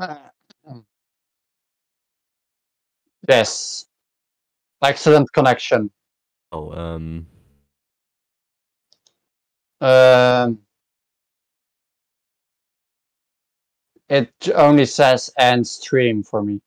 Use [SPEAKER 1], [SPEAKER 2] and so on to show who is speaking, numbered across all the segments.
[SPEAKER 1] Um, yes. Excellent connection.
[SPEAKER 2] Oh, um,
[SPEAKER 1] Um, it only says end stream for me.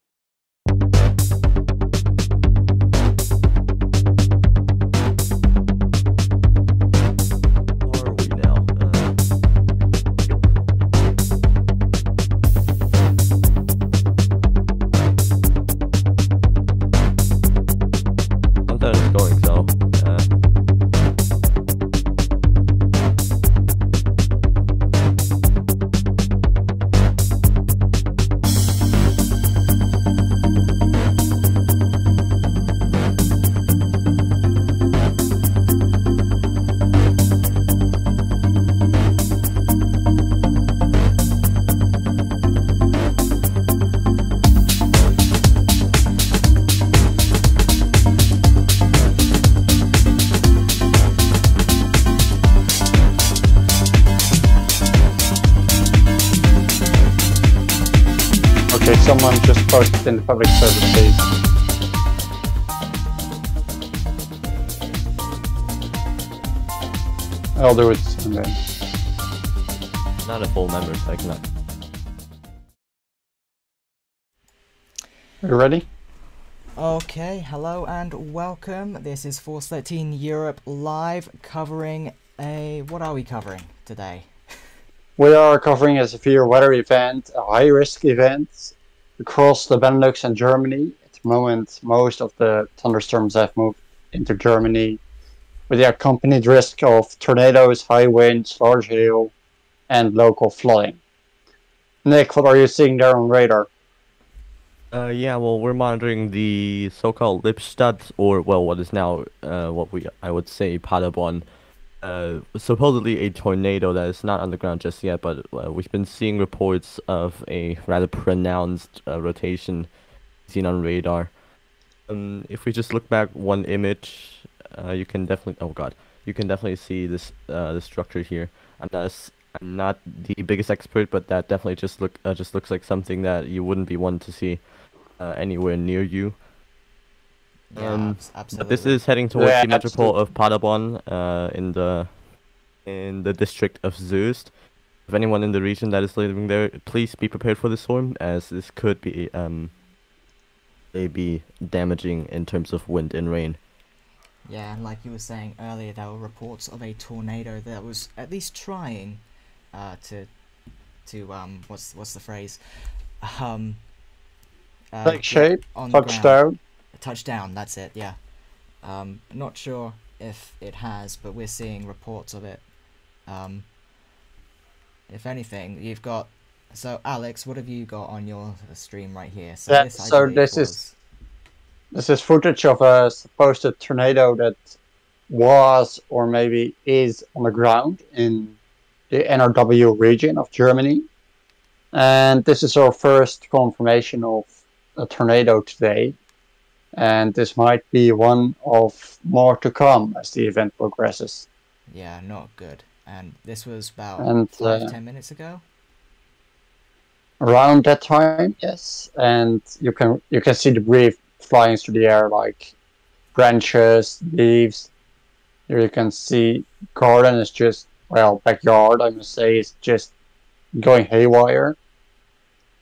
[SPEAKER 1] You ready?
[SPEAKER 3] Okay, hello and welcome. This is Force 13 Europe live covering a. What are we covering today?
[SPEAKER 1] We are covering a severe weather event, a high risk event across the Benelux and Germany. At the moment, most of the thunderstorms have moved into Germany with the accompanied risk of tornadoes, high winds, large hail, and local flooding. Nick, what are you seeing there on radar?
[SPEAKER 2] Uh, yeah, well, we're monitoring the so-called Lippstadt, or well, what is now, uh, what we I would say Paderborn, uh, supposedly a tornado that is not on the ground just yet, but uh, we've been seeing reports of a rather pronounced uh, rotation seen on radar. Um, if we just look back one image, uh, you can definitely, oh god, you can definitely see this the structure here. I'm not s- I'm not the biggest expert, but that definitely just look just looks like something that you wouldn't be one to see uh, anywhere near you.
[SPEAKER 3] Yeah,
[SPEAKER 2] Um,
[SPEAKER 3] abs-
[SPEAKER 2] But
[SPEAKER 3] absolutely.
[SPEAKER 2] this is heading towards
[SPEAKER 1] Yeah,
[SPEAKER 2] the metropole of Paderborn, uh, in the in the district of Soest. If anyone in the region that is living there, please be prepared for the storm, as this could be um, may be damaging in terms of wind and rain.
[SPEAKER 3] Yeah, and like you were saying earlier, there were reports of a tornado that was at least trying uh, to to um what's what's the phrase um uh,
[SPEAKER 1] Take shape,
[SPEAKER 3] on the ground.
[SPEAKER 1] touchdown.
[SPEAKER 3] touchdown. That's it. Yeah. Um, not sure if it has, but we're seeing reports of it. Um, if anything, you've got. So Alex, what have you got on your stream right here? So
[SPEAKER 1] Yeah,
[SPEAKER 3] this,
[SPEAKER 1] so this is- This is footage of a supposed tornado that was or maybe is on the ground in the NRW region of Germany. And this is our first confirmation of a tornado today. And this might be one of more to come as the event progresses.
[SPEAKER 3] yeah, not good. And this was about
[SPEAKER 1] And,
[SPEAKER 3] five
[SPEAKER 1] uh,
[SPEAKER 3] ten minutes ago.
[SPEAKER 1] Around that time, yes, and you can you can see the debris flying through the air like branches, leaves. Here you can see garden is just well backyard. I must say is just going haywire.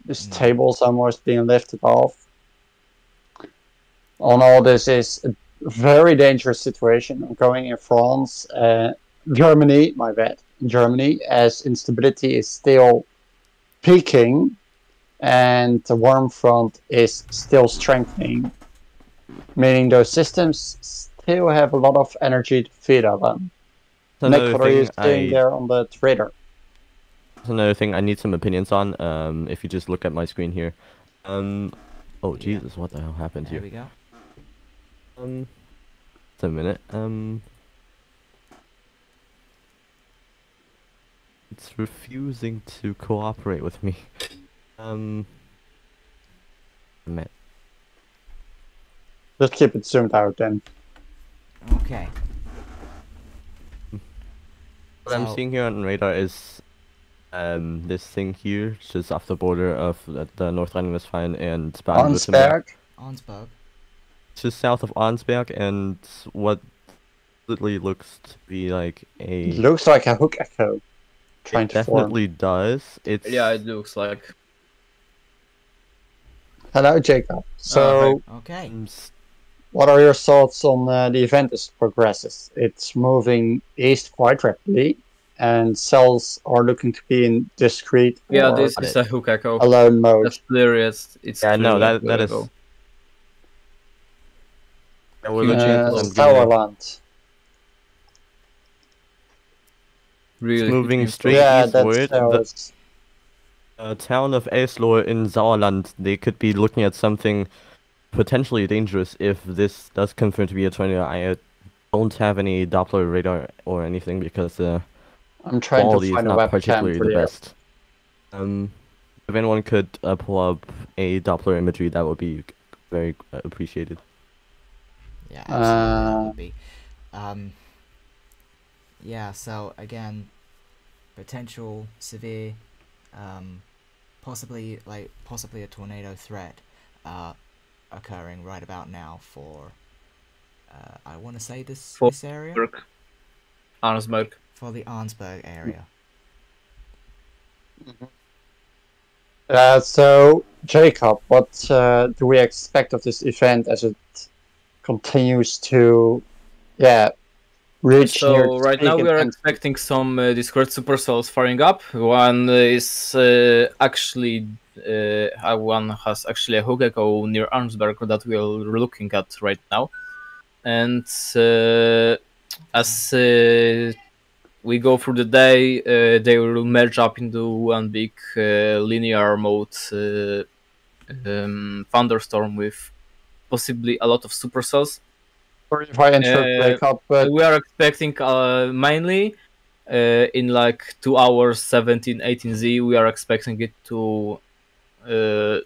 [SPEAKER 1] This
[SPEAKER 3] Mm.
[SPEAKER 1] table's almost being lifted off. On all this is a very dangerous situation I'm going in France, uh, Germany. My bad, Germany, as instability is still peaking and the warm front is still strengthening, meaning those systems still have a lot of energy to feed on them. Nick, what are you seeing
[SPEAKER 2] I
[SPEAKER 1] there on the radar?
[SPEAKER 2] That's another thing I need some opinions on. Um, if you just look at my screen here, um, oh
[SPEAKER 3] Yeah.
[SPEAKER 2] Jesus, what the hell happened
[SPEAKER 3] There
[SPEAKER 2] here?
[SPEAKER 3] we go.
[SPEAKER 2] Um, just a minute. Um, it's refusing to cooperate with me. Um, man,
[SPEAKER 1] Just keep it zoomed out then.
[SPEAKER 3] Okay.
[SPEAKER 2] what I'm seeing here on radar is um, this thing here, just off the border of the, the North Rhine-Westphalia and Baden-Württemberg.
[SPEAKER 1] Arnsberg.
[SPEAKER 3] Arnsberg.
[SPEAKER 2] Just south of Arnsberg, and what literally looks to be like a.
[SPEAKER 1] It looks like a hook echo. Trying
[SPEAKER 2] it
[SPEAKER 1] to form.
[SPEAKER 2] definitely does. It's
[SPEAKER 4] Yeah, it looks like.
[SPEAKER 1] Hello, Jacob. So,
[SPEAKER 3] Okay.
[SPEAKER 2] um,
[SPEAKER 1] what are your thoughts on uh, the event as it progresses? It's moving east quite rapidly, and cells are looking to be in discrete
[SPEAKER 4] Yeah,
[SPEAKER 1] or
[SPEAKER 4] this is a hook echo.
[SPEAKER 1] alone mode.
[SPEAKER 4] That's clear. It's, it's
[SPEAKER 2] Yeah, no, that
[SPEAKER 4] a
[SPEAKER 2] that
[SPEAKER 4] hook
[SPEAKER 2] is.
[SPEAKER 4] echo.
[SPEAKER 2] We're
[SPEAKER 4] Huge
[SPEAKER 2] looking at
[SPEAKER 1] Uh,
[SPEAKER 2] some green-
[SPEAKER 1] Sauerland.
[SPEAKER 4] Really
[SPEAKER 2] moving straight
[SPEAKER 1] Yeah,
[SPEAKER 2] eastward,
[SPEAKER 1] that's
[SPEAKER 2] the- uh, town of Eslohe in Sauerland, they could be looking at something potentially dangerous if this does confirm to be a tornado. I uh, don't have any Doppler radar or anything because the
[SPEAKER 1] I'm trying
[SPEAKER 2] quality
[SPEAKER 1] to find a
[SPEAKER 2] not
[SPEAKER 1] webcam
[SPEAKER 2] particularly the
[SPEAKER 1] the
[SPEAKER 2] best. Um, if anyone could uh, pull up a Doppler imagery, that would be very uh, appreciated.
[SPEAKER 3] Yeah, absolutely. that
[SPEAKER 1] Uh,
[SPEAKER 3] would be. Um, yeah, so again, potential severe, um, possibly like possibly a tornado threat uh, occurring right about now for. Uh, I want to say this
[SPEAKER 4] For-
[SPEAKER 3] this area
[SPEAKER 4] Arnsberg. Arnsberg.
[SPEAKER 3] For the Arnsberg area.
[SPEAKER 1] Uh, so, Jacob, what uh, do we expect of this event as it continues to, yeah, reach near
[SPEAKER 4] So
[SPEAKER 1] its
[SPEAKER 4] right now we are
[SPEAKER 1] intensity?
[SPEAKER 4] expecting some uh, discrete supercells firing up. One is uh, actually uh, uh, one has actually a hook echo near Arnsberg that we are looking at right now, and uh, as uh, we go through the day, uh, they will merge up into one big uh, linear mode uh, um, thunderstorm with possibly a lot of supercells.
[SPEAKER 1] Sorry if I interrupt,
[SPEAKER 4] Uh,
[SPEAKER 1] Jacob, but
[SPEAKER 4] we are expecting uh, mainly uh, in like 2 hours 17 18 z we are expecting it to uh,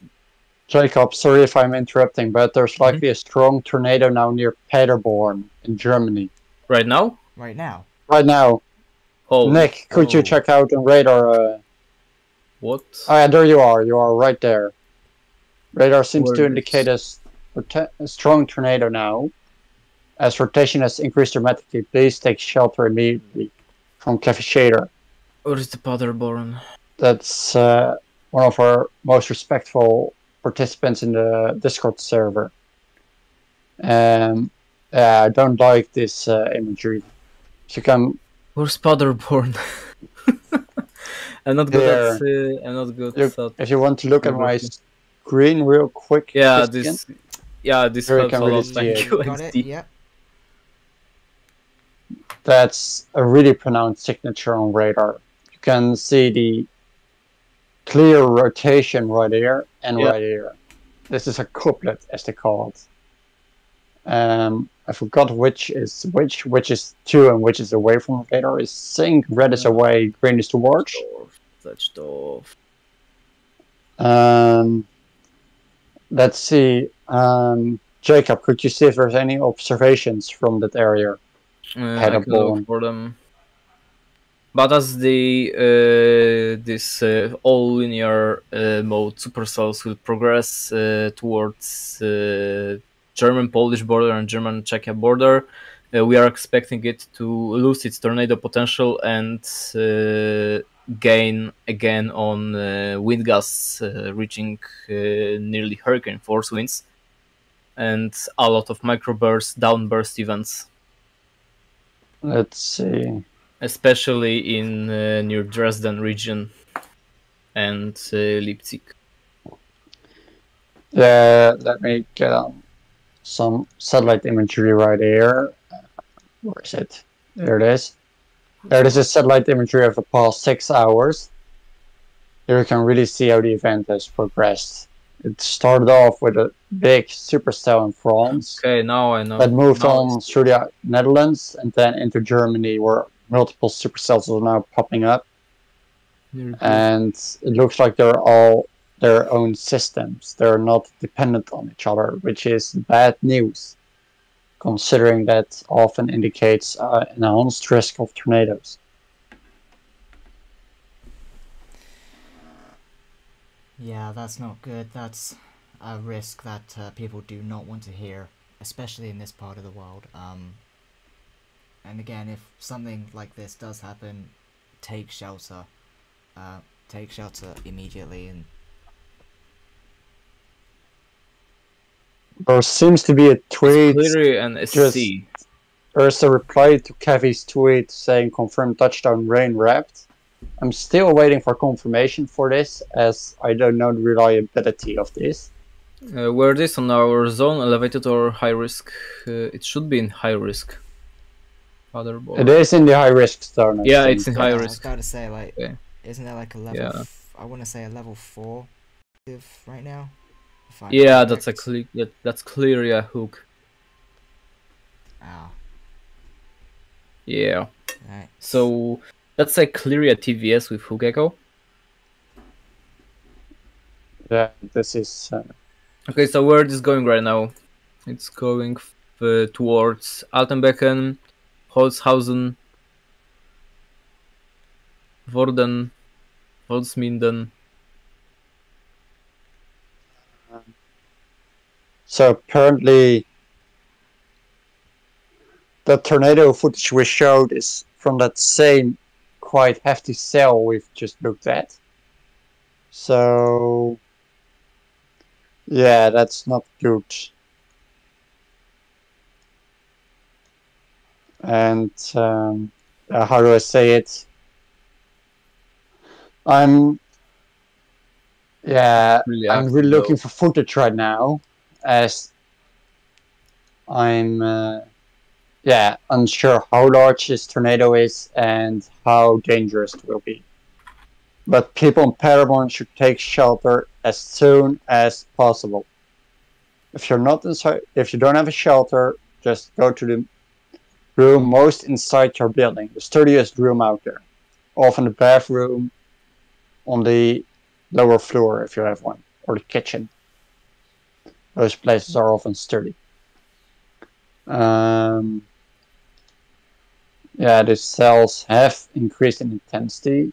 [SPEAKER 1] Jacob, sorry if I'm interrupting, but there's
[SPEAKER 4] Mm-hmm.
[SPEAKER 1] likely a strong tornado now near Paderborn in Germany.
[SPEAKER 4] right now
[SPEAKER 3] Right now,
[SPEAKER 1] Right now,
[SPEAKER 4] oh
[SPEAKER 1] Nick, could you
[SPEAKER 3] oh.
[SPEAKER 1] check out on radar? Uh...
[SPEAKER 4] what
[SPEAKER 1] Oh, yeah, there you are. You are right there. Radar seems
[SPEAKER 4] Where
[SPEAKER 1] to indicate a, a strong tornado now. As rotation has increased dramatically, please take shelter immediately from Cafe Shader.
[SPEAKER 4] where is the Paderborn
[SPEAKER 1] That's uh, one of our most respectful participants in the Discord server. Um, yeah, I don't like this uh, imagery. So you can
[SPEAKER 4] where's Paderborn I'm not good at uh, I'm not good
[SPEAKER 1] Look,
[SPEAKER 4] at
[SPEAKER 1] if you want to look at my screen real quick.
[SPEAKER 4] yeah
[SPEAKER 1] Christian.
[SPEAKER 4] this yeah this
[SPEAKER 1] Here
[SPEAKER 4] helps
[SPEAKER 1] can
[SPEAKER 4] a
[SPEAKER 1] really
[SPEAKER 4] lot
[SPEAKER 1] see
[SPEAKER 4] thank you
[SPEAKER 3] got it.
[SPEAKER 4] XD.
[SPEAKER 1] That's a really pronounced signature on radar. You can see the clear rotation right here and
[SPEAKER 4] Yeah.
[SPEAKER 1] right here. This is a couplet, as they call it. Um, I forgot which is which, which is to and which is away from radar. Is sync, red is away, green is towards.
[SPEAKER 4] That's Dorf.
[SPEAKER 1] Um, let's see. Um, Jacob, could you see if there's any observations from that area?
[SPEAKER 4] Uh, I can look for them. But as the uh, this uh, all linear uh, mode supercells will progress uh, towards uh, German Polish border and German Czechia border, uh, we are expecting it to lose its tornado potential and uh, gain again on uh, wind gusts uh, reaching uh, nearly hurricane force winds and a lot of microburst downburst events
[SPEAKER 1] Let's see.
[SPEAKER 4] especially in uh, near Dresden region and uh, Leipzig.
[SPEAKER 1] Yeah, let me get on some satellite imagery right here. Where is it? There it is. There it is a satellite imagery of the past six hours. Here you can really see how the event has progressed. It started off with a big supercell in France
[SPEAKER 4] Okay, now I know.
[SPEAKER 1] that moved
[SPEAKER 4] Now
[SPEAKER 1] on through the Netherlands and then into Germany where multiple supercells are now popping up. and it looks like they're all their own systems. They're not dependent on each other, which is bad news, considering that often indicates uh, enhanced risk of tornadoes.
[SPEAKER 3] Yeah, that's not good. That's a risk that uh, people do not want to hear, especially in this part of the world. Um, and again, if something like this does happen, take shelter. Uh, take shelter immediately and
[SPEAKER 1] There seems to be a tweet.
[SPEAKER 4] Cleary and
[SPEAKER 1] just-
[SPEAKER 4] SC.
[SPEAKER 1] There's a reply to Kevy's tweet saying confirmed touchdown rain wrapped. I'm still waiting for confirmation for this as I don't know the reliability of this.
[SPEAKER 4] Uh, where this on our zone, elevated or high risk? Uh, it should be in high risk. Motherboard.
[SPEAKER 1] It is in the high risk zone. I
[SPEAKER 4] Yeah,
[SPEAKER 1] think.
[SPEAKER 4] it's in
[SPEAKER 3] Yeah,
[SPEAKER 4] high
[SPEAKER 3] I was
[SPEAKER 4] risk.
[SPEAKER 3] about to say like,
[SPEAKER 4] Yeah.
[SPEAKER 3] isn't there like a level?
[SPEAKER 4] Yeah.
[SPEAKER 3] F- I want to say a level four, if right now. If
[SPEAKER 4] Yeah, that's a
[SPEAKER 3] correct.
[SPEAKER 4] cle- that, that's clear. Yeah, hook.
[SPEAKER 3] Ow.
[SPEAKER 4] Yeah.
[SPEAKER 3] Right.
[SPEAKER 4] So that's a Clearia TVS with hook echo.
[SPEAKER 1] Yeah, this is. Uh,
[SPEAKER 4] Okay, so where it is going right now? It's going f- uh, towards Altenbeken, Holzhausen, Vorden, Holzminden.
[SPEAKER 1] So apparently, the tornado footage we showed is from that same quite hefty cell we've just looked at. So, yeah, that's not good. And um, uh, how do I say it? I'm, yeah,
[SPEAKER 4] Really
[SPEAKER 1] I'm really looking for footage right now, as I'm, uh, yeah, unsure how large this tornado is and how dangerous it will be. But people in Paderborn should take shelter as soon as possible. If you're not inside, if you don't have a shelter, just go to the room most inside your building, the sturdiest room out there. Often the bathroom on the lower floor if you have one, or the kitchen. Those places are often sturdy. Um, yeah, the cells have increased in intensity.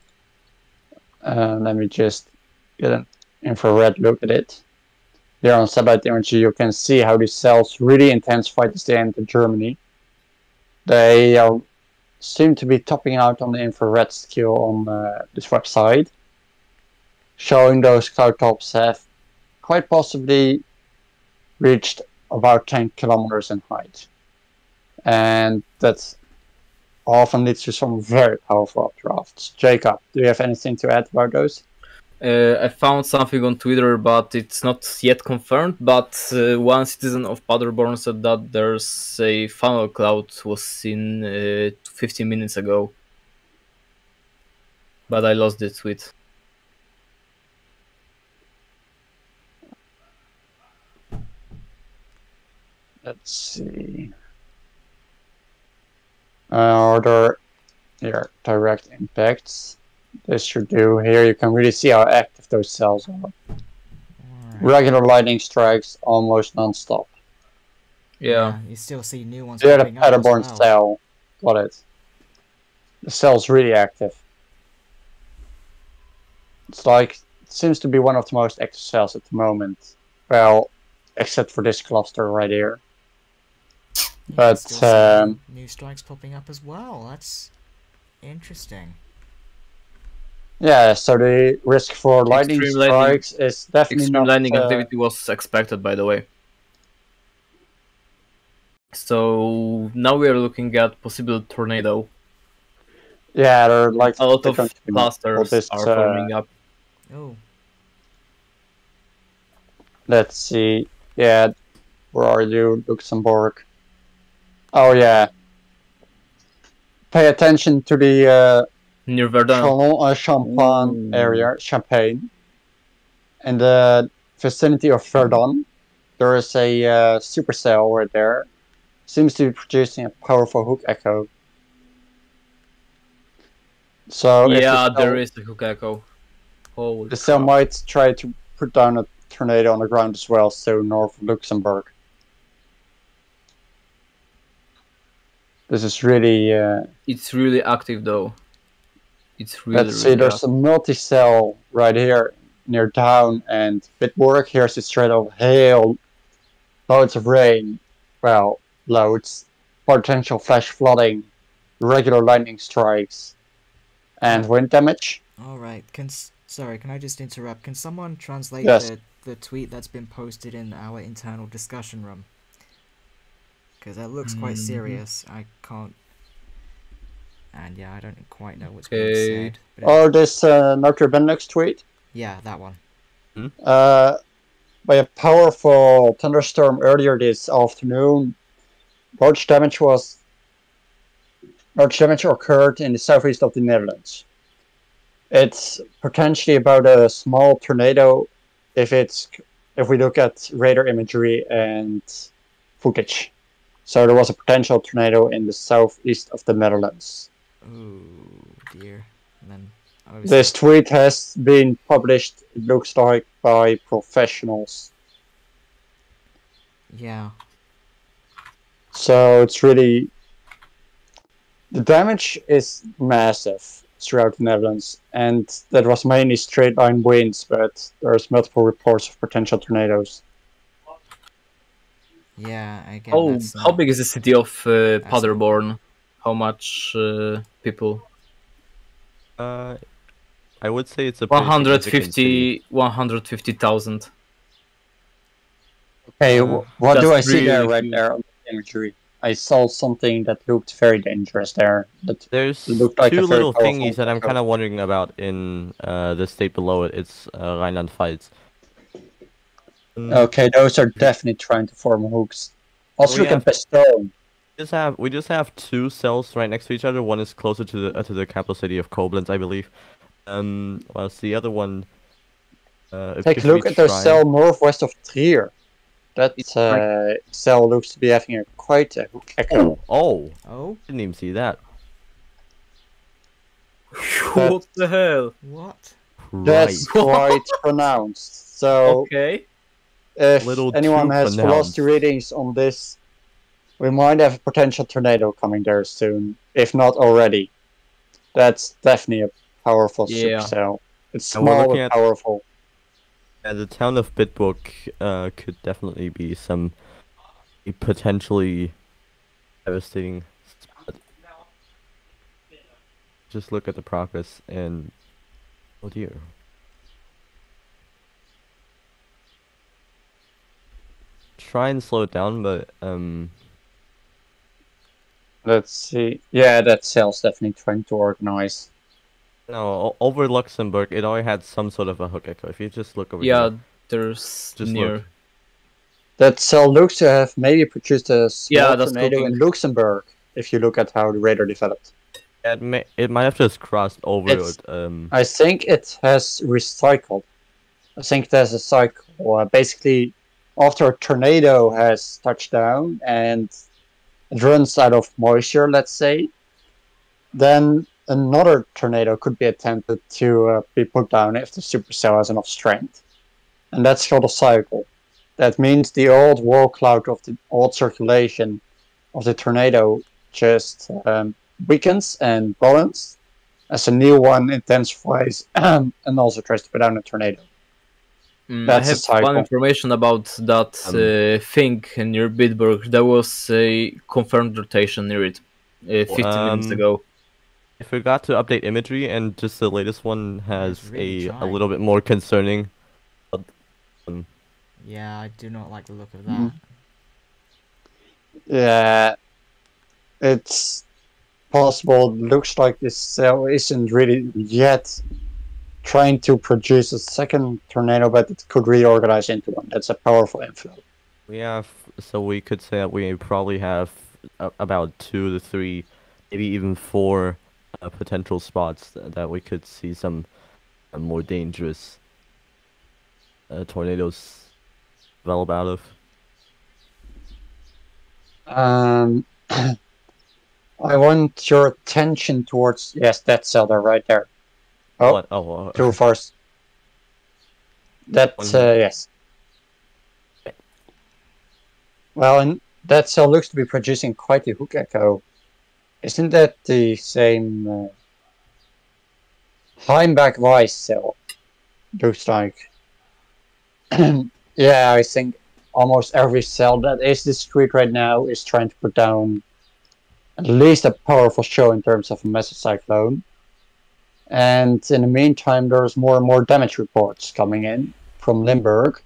[SPEAKER 1] Uh, let me just get an infrared look at it. Here on satellite imagery, you can see how the cells really intensified as they entered Germany. They uh, seem to be topping out on the infrared scale on uh, this website, showing those cloud tops have quite possibly reached about 10 kilometers in height. And that often leads to some very powerful updrafts. Jacob, do you have anything to add about those?
[SPEAKER 4] Uh, I found something on Twitter, but it's not yet confirmed. But uh, one citizen of Paderborn said that there's a funnel cloud was seen uh, 15 minutes ago. But I lost the tweet.
[SPEAKER 1] Let's see. Uh, are there here direct impacts? This should do. Here you can really see how active those cells are.
[SPEAKER 3] Alright.
[SPEAKER 1] Regular lightning strikes almost non-stop.
[SPEAKER 4] Yeah.
[SPEAKER 3] You still see new ones.
[SPEAKER 1] Yeah, the
[SPEAKER 3] popping
[SPEAKER 1] Paderborn
[SPEAKER 3] well.
[SPEAKER 1] cell. Got it. The cell's really active. It's like it seems to be one of the most active cells at the moment. Well, except for this cluster right here.
[SPEAKER 3] Yeah, you
[SPEAKER 1] But, um,
[SPEAKER 3] new strikes popping up as well. That's interesting.
[SPEAKER 1] Yeah, so the risk for lightning
[SPEAKER 4] Extreme lightning-
[SPEAKER 1] strikes is definitely
[SPEAKER 4] Extreme
[SPEAKER 1] not.
[SPEAKER 4] lightning
[SPEAKER 1] uh,
[SPEAKER 4] activity was expected, by the way. So now we are looking at possible tornado.
[SPEAKER 1] yeah, they're like
[SPEAKER 4] A lot of
[SPEAKER 1] going to be all
[SPEAKER 4] clusters
[SPEAKER 1] this,
[SPEAKER 4] are
[SPEAKER 1] uh,
[SPEAKER 4] forming up.
[SPEAKER 3] Oh,
[SPEAKER 1] Let's see. Yeah, where are you, Luxembourg? Oh yeah. Pay attention to the uh,
[SPEAKER 4] Near Verdun.
[SPEAKER 1] Chalon uh, Champagne
[SPEAKER 4] Ooh.
[SPEAKER 1] area, Champagne, in the vicinity of Verdun. There is a uh, supercell right there. Seems to be producing a powerful hook echo. So
[SPEAKER 4] yeah,
[SPEAKER 1] the
[SPEAKER 4] there
[SPEAKER 1] cell-
[SPEAKER 4] is the hook echo. Holy
[SPEAKER 1] The cell
[SPEAKER 4] crap.
[SPEAKER 1] might try to put down a tornado on the ground as well, so north of Luxembourg. This is really. Uh,
[SPEAKER 4] It's really active though. It's really.
[SPEAKER 1] let's see,
[SPEAKER 4] really
[SPEAKER 1] there's
[SPEAKER 4] active.
[SPEAKER 1] a multi cell right here, near town, and Bitburg here's a straight of hail, loads of rain, well, loads, potential flash flooding, regular lightning strikes, and wind damage.
[SPEAKER 3] All right. Can sorry, can I just interrupt? Can someone translate
[SPEAKER 1] Yes.
[SPEAKER 3] the the tweet that's been posted in our internal discussion room? Because that looks quite
[SPEAKER 4] Mhm.
[SPEAKER 3] serious. I can't. And yeah, I don't quite know what's
[SPEAKER 4] Okay.
[SPEAKER 3] being said. But
[SPEAKER 1] Or this uh, Noodweer Benelux tweet.
[SPEAKER 3] yeah, that one.
[SPEAKER 1] Uh, by a powerful thunderstorm earlier this afternoon, large damage was large damage occurred in the southeast of the Netherlands. It's potentially about a small tornado if it's if we look at radar imagery and footage. So there was a potential tornado in the southeast of the Netherlands.
[SPEAKER 3] Oh dear. And then obviously,
[SPEAKER 1] This tweet has been published, it looks like, by professionals.
[SPEAKER 3] yeah,
[SPEAKER 1] So it's really the damage is massive throughout the Netherlands, and that was mainly straight line winds, but there's multiple reports of potential tornadoes.
[SPEAKER 3] Yeah. Again,
[SPEAKER 4] How
[SPEAKER 3] that's,
[SPEAKER 4] how big is the city of uh, Paderborn? How much uh, people?
[SPEAKER 2] Uh, I would say it's a pretty significant city.
[SPEAKER 4] 150 150,000.
[SPEAKER 1] Okay,
[SPEAKER 2] Uh,
[SPEAKER 1] wh- what do I
[SPEAKER 4] that's
[SPEAKER 1] see there right
[SPEAKER 4] huge.
[SPEAKER 1] there on the imagery? I saw something that looked very dangerous there. That
[SPEAKER 2] There's
[SPEAKER 1] looked like
[SPEAKER 2] two
[SPEAKER 1] very
[SPEAKER 2] little thingies that I'm kind of wondering about in uh, the state below it. It's uh, Rheinland-Pfalz. Mm,
[SPEAKER 1] okay, those are definitely trying to form hooks. Also,
[SPEAKER 2] We
[SPEAKER 1] look
[SPEAKER 2] have-
[SPEAKER 1] at
[SPEAKER 2] just have we just have two cells right next to each other. One is closer to the uh, to the capital city of Koblenz, I believe. Um, whilst the other one. Uh,
[SPEAKER 1] Take a look
[SPEAKER 2] be
[SPEAKER 1] at the
[SPEAKER 2] trying-
[SPEAKER 1] cell northwest of Trier. That uh, cell looks to be having a quite a hook echo.
[SPEAKER 2] Oh,
[SPEAKER 3] Oh,
[SPEAKER 2] didn't even see that.
[SPEAKER 4] what the hell?
[SPEAKER 3] what?
[SPEAKER 1] That's
[SPEAKER 2] Right.
[SPEAKER 1] quite pronounced. So
[SPEAKER 4] Okay.
[SPEAKER 1] If
[SPEAKER 2] Little
[SPEAKER 1] anyone has velocity readings on this, we might have a potential tornado coming there soon, if not already. That's definitely a powerful
[SPEAKER 4] Yeah.
[SPEAKER 1] supercell. It's small and powerful.
[SPEAKER 2] Yeah, the town of Bitburg uh, could definitely be some a potentially devastating spot. Just look at the progress and oh dear. Try and slow it down, but um,
[SPEAKER 1] Let's see. Yeah, that cell's definitely trying to organize.
[SPEAKER 2] no, over Luxembourg, it already had some sort of a hook echo. If you just look over
[SPEAKER 4] Yeah,
[SPEAKER 2] here,
[SPEAKER 4] there's
[SPEAKER 2] Just
[SPEAKER 4] near.
[SPEAKER 2] look.
[SPEAKER 1] That cell looks to have maybe produced a small
[SPEAKER 4] Yeah, that's
[SPEAKER 1] tornado in Luxembourg, if you look at how the radar developed.
[SPEAKER 2] it may it might have just crossed over. It, um,
[SPEAKER 1] I think it has recycled. I think there's a cycle. Uh, basically, after a tornado has touched down and it runs out of moisture, let's say, then another tornado could be attempted to uh, be put down if the supercell has enough strength. And that's called a cycle. That means the old wall cloud of the old circulation of the tornado just um, weakens and broadens as a new one intensifies and also tries to put down a tornado.
[SPEAKER 4] Mm,
[SPEAKER 1] That's a
[SPEAKER 4] I have
[SPEAKER 1] cycle.
[SPEAKER 4] one information about that
[SPEAKER 2] Um,
[SPEAKER 4] uh, thing near Bitburg. There was a confirmed rotation near it uh, 15 minutes
[SPEAKER 2] Um,
[SPEAKER 4] ago.
[SPEAKER 2] I forgot to update imagery, and just the latest one has
[SPEAKER 3] really
[SPEAKER 2] a a little bit more concerning.
[SPEAKER 3] Yeah, I do not like the look of
[SPEAKER 1] Mhm.
[SPEAKER 3] that.
[SPEAKER 1] Yeah, it's possible. Looks like this cell isn't really yet trying to produce a second tornado, but it could reorganize into one. That's a powerful inflow.
[SPEAKER 2] We have, so we could say that we probably have about two to three, maybe even four uh, potential spots that we could see some uh, more dangerous uh, tornadoes develop out of.
[SPEAKER 1] Um, I want your attention towards yes, that cell there, right there. Oh,
[SPEAKER 2] What? Oh, uh,
[SPEAKER 1] Too fast. That uh, yes. Well, and that cell looks to be producing quite a hook echo. Isn't that the same uh, Heimbach Weis cell? looks like. yeah, I think almost every cell that is destroyed right now is trying to put down at least a powerful show in terms of a massive cyclone. And in the meantime, there's more and more damage reports coming in from Limburg.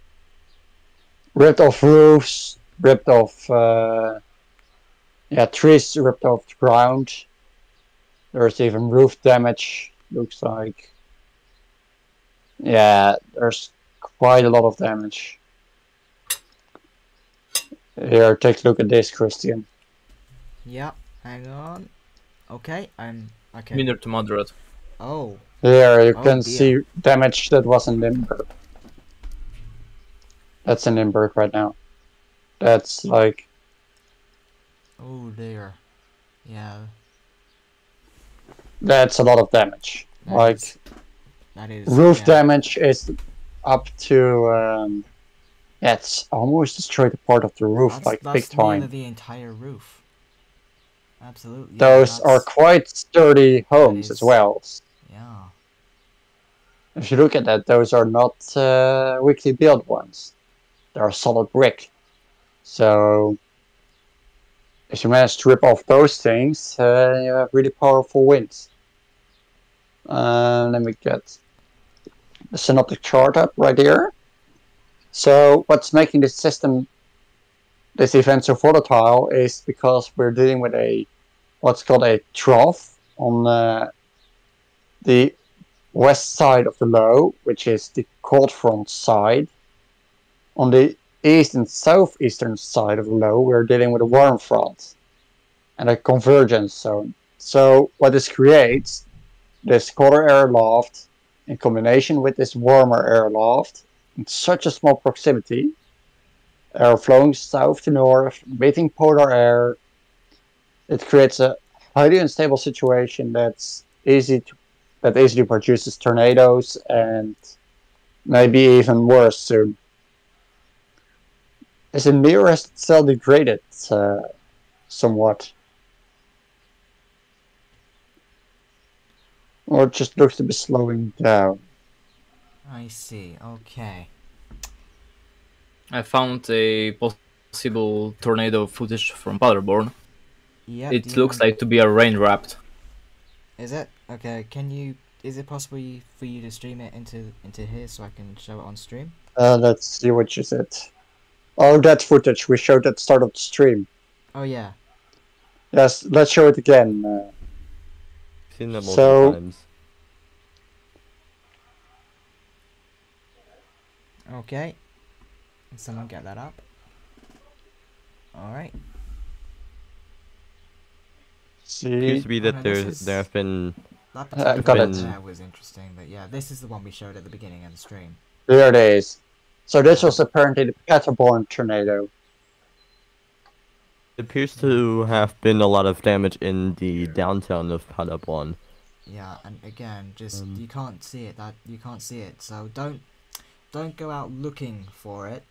[SPEAKER 1] Ripped off roofs, ripped off, uh, yeah, trees ripped off the ground. There's even roof damage, looks like. Yeah, there's quite a lot of damage. Here, take a look at this, Christian.
[SPEAKER 3] Yeah, Hang on. Okay. I'm okay.
[SPEAKER 4] Minor to moderate.
[SPEAKER 3] Oh.
[SPEAKER 1] Here, you
[SPEAKER 3] Oh,
[SPEAKER 1] can
[SPEAKER 3] dear.
[SPEAKER 1] see damage that was in Limburg. That's in Limburg right now. That's like,
[SPEAKER 3] Oh there. Yeah.
[SPEAKER 1] that's a lot of damage.
[SPEAKER 3] that
[SPEAKER 1] Like,
[SPEAKER 3] is- that is
[SPEAKER 1] roof
[SPEAKER 3] yeah.
[SPEAKER 1] damage is up to, um, yeah, it's almost destroyed a part of the roof,
[SPEAKER 3] That's,
[SPEAKER 1] like,
[SPEAKER 3] that's
[SPEAKER 1] big time.
[SPEAKER 3] the entire roof. Absolutely. yeah,
[SPEAKER 1] Those are quite sturdy homes as well.
[SPEAKER 3] Yeah.
[SPEAKER 1] If you look at that, those are not uh, weakly built ones. They're solid brick. So, if you manage to rip off those things, uh, you have really powerful winds. Uh, let me get the synoptic chart up right here. So, what's making this system, this event so volatile is because we're dealing with a what's called a trough on uh, the west side of the low, which is the cold front side. On the east and southeastern side of the low, we're dealing with a warm front and a convergence zone. So what this creates, this colder air loft in combination with this warmer air loft in such a small proximity, air flowing south to north, meeting polar air, it creates a highly unstable situation that's easy to that easily produces tornadoes and maybe even worse soon. Is the nearest cell degraded uh, somewhat? Or it just looks to be slowing down?
[SPEAKER 3] I see. Okay.
[SPEAKER 4] I found a possible tornado footage from Paderborn.
[SPEAKER 3] Yeah.
[SPEAKER 4] It looks like to be a rain wrapped.
[SPEAKER 3] Is it okay? Can you? Is it possible you, for you to stream it into into here so I can show it on stream?
[SPEAKER 1] Uh, let's see what you said. Oh, that footage we showed at the start of the stream.
[SPEAKER 3] Oh yeah.
[SPEAKER 1] Yes, let's show it again. Uh,
[SPEAKER 2] Seen that multiple
[SPEAKER 1] So-
[SPEAKER 2] times.
[SPEAKER 3] Okay. Can someone get that up? All right.
[SPEAKER 1] See,
[SPEAKER 2] Appears to be
[SPEAKER 3] Oh,
[SPEAKER 2] that
[SPEAKER 3] no,
[SPEAKER 2] there
[SPEAKER 3] is-
[SPEAKER 2] there have been
[SPEAKER 3] That
[SPEAKER 1] Uh, got
[SPEAKER 3] one
[SPEAKER 2] it.
[SPEAKER 3] there was interesting, but yeah, this is the one we showed at the beginning of the stream.
[SPEAKER 1] there it is. So this was apparently the Paderborn tornado.
[SPEAKER 2] it appears to have been a lot of damage in the downtown of Paderborn.
[SPEAKER 3] Yeah, and again, just
[SPEAKER 2] Um,
[SPEAKER 3] you can't see it. That you can't see it. So don't don't go out looking for it,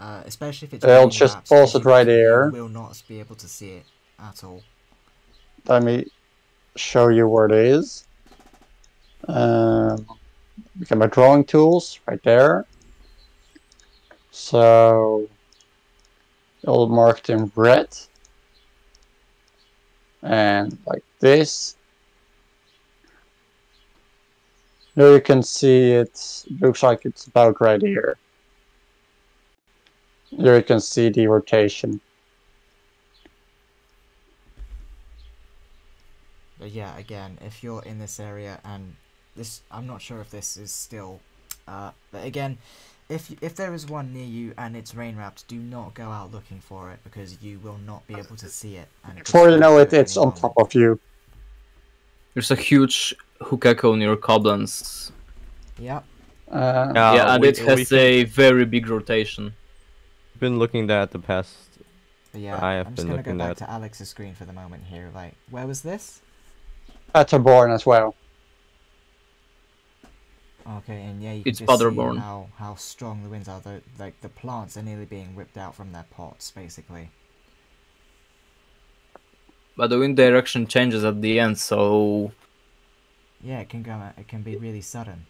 [SPEAKER 3] uh, especially if it's.
[SPEAKER 1] I'll just
[SPEAKER 3] wrapped,
[SPEAKER 1] pause
[SPEAKER 3] 'cause
[SPEAKER 1] it
[SPEAKER 3] you-
[SPEAKER 1] right
[SPEAKER 3] you
[SPEAKER 1] here.
[SPEAKER 3] will not be able to see it at all.
[SPEAKER 1] Let me show you where it is. Um, look at my drawing tools right there. So, all marked in red. And like this. Here you can see it looks like it's about right here. Here you can see the rotation.
[SPEAKER 3] But yeah, again, if you're in this area and this, I'm not sure if this is still, uh, but again, if if there is one near you and it's rain wrapped, do not go out looking for it because you will not be able to see it. And
[SPEAKER 1] Before you know it, it's on top of you.
[SPEAKER 4] There's a huge hook echo near Koblenz.
[SPEAKER 3] Yep.
[SPEAKER 1] Uh,
[SPEAKER 2] Yeah,
[SPEAKER 4] yeah, and
[SPEAKER 2] we-
[SPEAKER 4] it has
[SPEAKER 2] we've
[SPEAKER 4] a very big rotation.
[SPEAKER 2] been looking at the past.
[SPEAKER 3] But yeah,
[SPEAKER 2] I have
[SPEAKER 3] I'm just
[SPEAKER 2] been
[SPEAKER 3] gonna go back
[SPEAKER 2] at-
[SPEAKER 3] to Alex's screen for the moment here. Like, where was this?
[SPEAKER 1] Paderborn as well.
[SPEAKER 3] Okay, and yeah, you
[SPEAKER 4] It's
[SPEAKER 3] can just
[SPEAKER 4] Paderborn.
[SPEAKER 3] see how how strong the winds are. The, like the plants are nearly being ripped out from their pots, basically.
[SPEAKER 4] But the wind direction changes at the end, so
[SPEAKER 3] Yeah, it can go. It can be really sudden.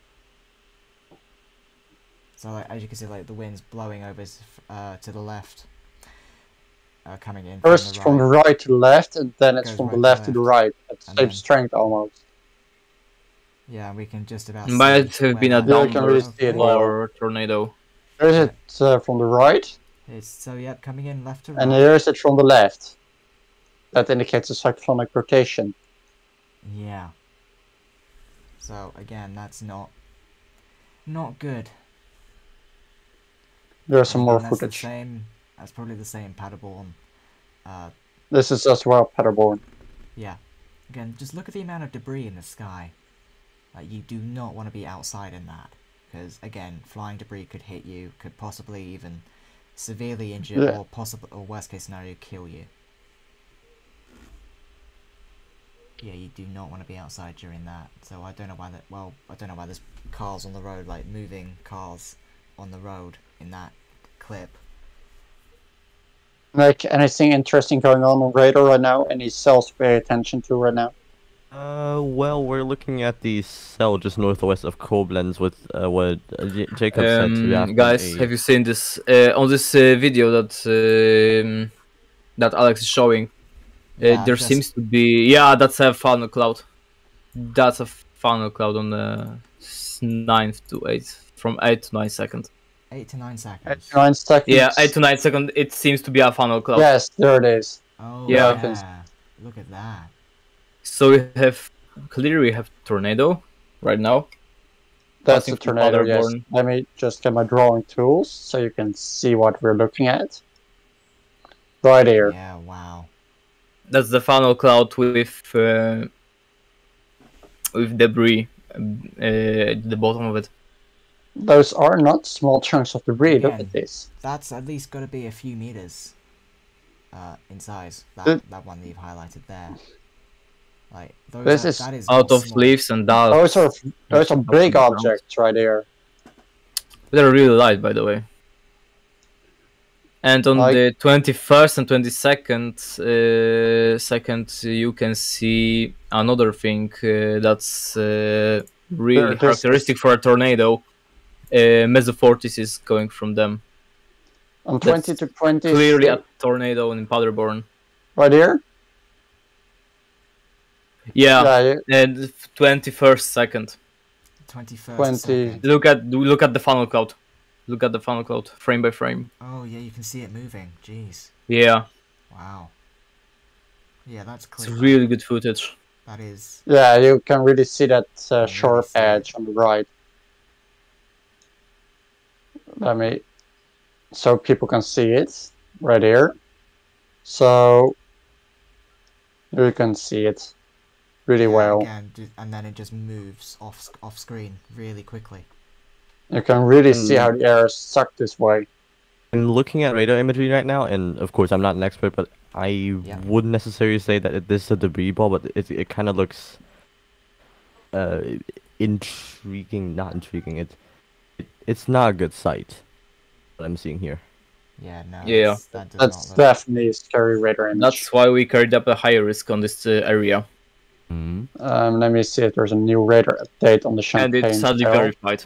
[SPEAKER 3] So like, as you can see, like the wind's blowing over uh, to the left, uh, coming in.
[SPEAKER 1] First
[SPEAKER 3] from
[SPEAKER 1] from
[SPEAKER 3] the
[SPEAKER 1] the
[SPEAKER 3] right.
[SPEAKER 1] right to the left, and then it's
[SPEAKER 3] Goes
[SPEAKER 1] from the
[SPEAKER 3] right to
[SPEAKER 1] left to the right. At the
[SPEAKER 3] And
[SPEAKER 1] same
[SPEAKER 3] then-
[SPEAKER 1] strength almost.
[SPEAKER 3] Yeah, we can just about.
[SPEAKER 4] Might
[SPEAKER 3] see
[SPEAKER 4] have been a
[SPEAKER 3] that-
[SPEAKER 1] Yeah, I can really
[SPEAKER 4] downburst
[SPEAKER 1] see it
[SPEAKER 3] Okay.
[SPEAKER 1] well.
[SPEAKER 4] or tornado.
[SPEAKER 1] There's it uh, from the right,
[SPEAKER 3] It's so yep, coming in left to right.
[SPEAKER 1] and here's it from the left. That indicates a cyclonic rotation.
[SPEAKER 3] Yeah. So again, that's not not good.
[SPEAKER 1] There's some more footage.
[SPEAKER 3] The same. That's probably the same Paderborn. Uh,
[SPEAKER 1] This is as well Paderborn.
[SPEAKER 3] yeah. Again, just look at the amount of debris in the sky. Like you do not want to be outside in that, because again, flying debris could hit you, could possibly even severely injure,
[SPEAKER 1] Yeah.
[SPEAKER 3] or possible, or worst case scenario, kill you. Yeah, you do not want to be outside during that. So I don't know why that. Well, I don't know why there's cars on the road, like moving cars on the road in that clip.
[SPEAKER 1] Like anything interesting going on on radar right now? Any cells to pay attention to right now?
[SPEAKER 2] Uh, well, we're looking at the cell just northwest of Koblenz with uh, what uh, J- Jacob said to
[SPEAKER 4] Um, guys,
[SPEAKER 2] a-
[SPEAKER 4] have you seen this uh, on this uh, video that um, that Alex is showing? Uh,
[SPEAKER 3] Yeah,
[SPEAKER 4] there
[SPEAKER 3] just-
[SPEAKER 4] seems to be yeah, that's a funnel cloud. That's a funnel cloud on the s- ninth to eighth, from eight to nine second.
[SPEAKER 3] Eight to nine
[SPEAKER 1] At
[SPEAKER 3] seconds.
[SPEAKER 1] nine seconds.
[SPEAKER 4] Yeah, eight to nine second. It seems to be a funnel cloud.
[SPEAKER 1] Yes, there it is.
[SPEAKER 3] Oh
[SPEAKER 4] Yeah.
[SPEAKER 3] yeah. Look at that.
[SPEAKER 4] So we have clearly we have tornado right now.
[SPEAKER 1] That's a tornado. Yes. Let me just get my drawing tools so you can see what we're looking at. Right here.
[SPEAKER 3] Yeah. Wow.
[SPEAKER 4] That's the funnel cloud with uh, with debris uh, at the bottom of it.
[SPEAKER 1] Those are not small chunks of debris. Look at this.
[SPEAKER 3] That's at least got to be a few meters uh, in size. That that one that you've highlighted there. Like those.
[SPEAKER 1] This
[SPEAKER 3] are,
[SPEAKER 1] is
[SPEAKER 3] that is
[SPEAKER 4] Out of
[SPEAKER 3] small.
[SPEAKER 4] leaves and dust.
[SPEAKER 1] Those are those are big objects right there.
[SPEAKER 4] They're really light, by the way. And on
[SPEAKER 1] Like-
[SPEAKER 4] the 21st and 22nd uh, second, you can see another thing uh, that's uh, really
[SPEAKER 1] There-
[SPEAKER 4] characteristic for a tornado. Uh, Mesofortis going from them.
[SPEAKER 1] On
[SPEAKER 4] That's
[SPEAKER 1] 20 to 20.
[SPEAKER 4] Clearly a tornado in Paderborn.
[SPEAKER 1] Right here?
[SPEAKER 4] Yeah,
[SPEAKER 1] Yeah, you-
[SPEAKER 4] and 21st second.
[SPEAKER 3] Twenty first.
[SPEAKER 1] 20.
[SPEAKER 4] Look at look at the funnel cloud. Look at the funnel cloud, frame by frame.
[SPEAKER 3] Oh yeah, you can see it moving. Jeez.
[SPEAKER 4] Yeah,
[SPEAKER 3] Wow. Yeah, that's clear.
[SPEAKER 4] it's really good footage.
[SPEAKER 3] That is.
[SPEAKER 1] yeah, you can really see that uh,
[SPEAKER 3] really
[SPEAKER 1] sharp
[SPEAKER 3] it.
[SPEAKER 1] edge on the right. Let me, so people can see it right here. So you can see it really
[SPEAKER 3] yeah,
[SPEAKER 1] well.
[SPEAKER 3] Again, and then it just moves off off screen really quickly.
[SPEAKER 1] You can really see
[SPEAKER 2] Mm.
[SPEAKER 1] how the air is sucked this way.
[SPEAKER 2] And looking at radar imagery right now, and of course I'm not an expert, but I wouldn't necessarily say that this is a debris ball, but it it kind of looks uh intriguing. Not intriguing. It, it it's not a good sight. What I'm seeing here.
[SPEAKER 3] Yeah, no.
[SPEAKER 4] Yeah.
[SPEAKER 3] that's- That
[SPEAKER 1] That's definitely a scary radar image.
[SPEAKER 4] That's why we carried up a higher risk on this uh, area,
[SPEAKER 2] hmm
[SPEAKER 1] Um, let me see if there's a new radar update on the Champagne.
[SPEAKER 4] and it's sadly
[SPEAKER 1] cell.
[SPEAKER 4] verified.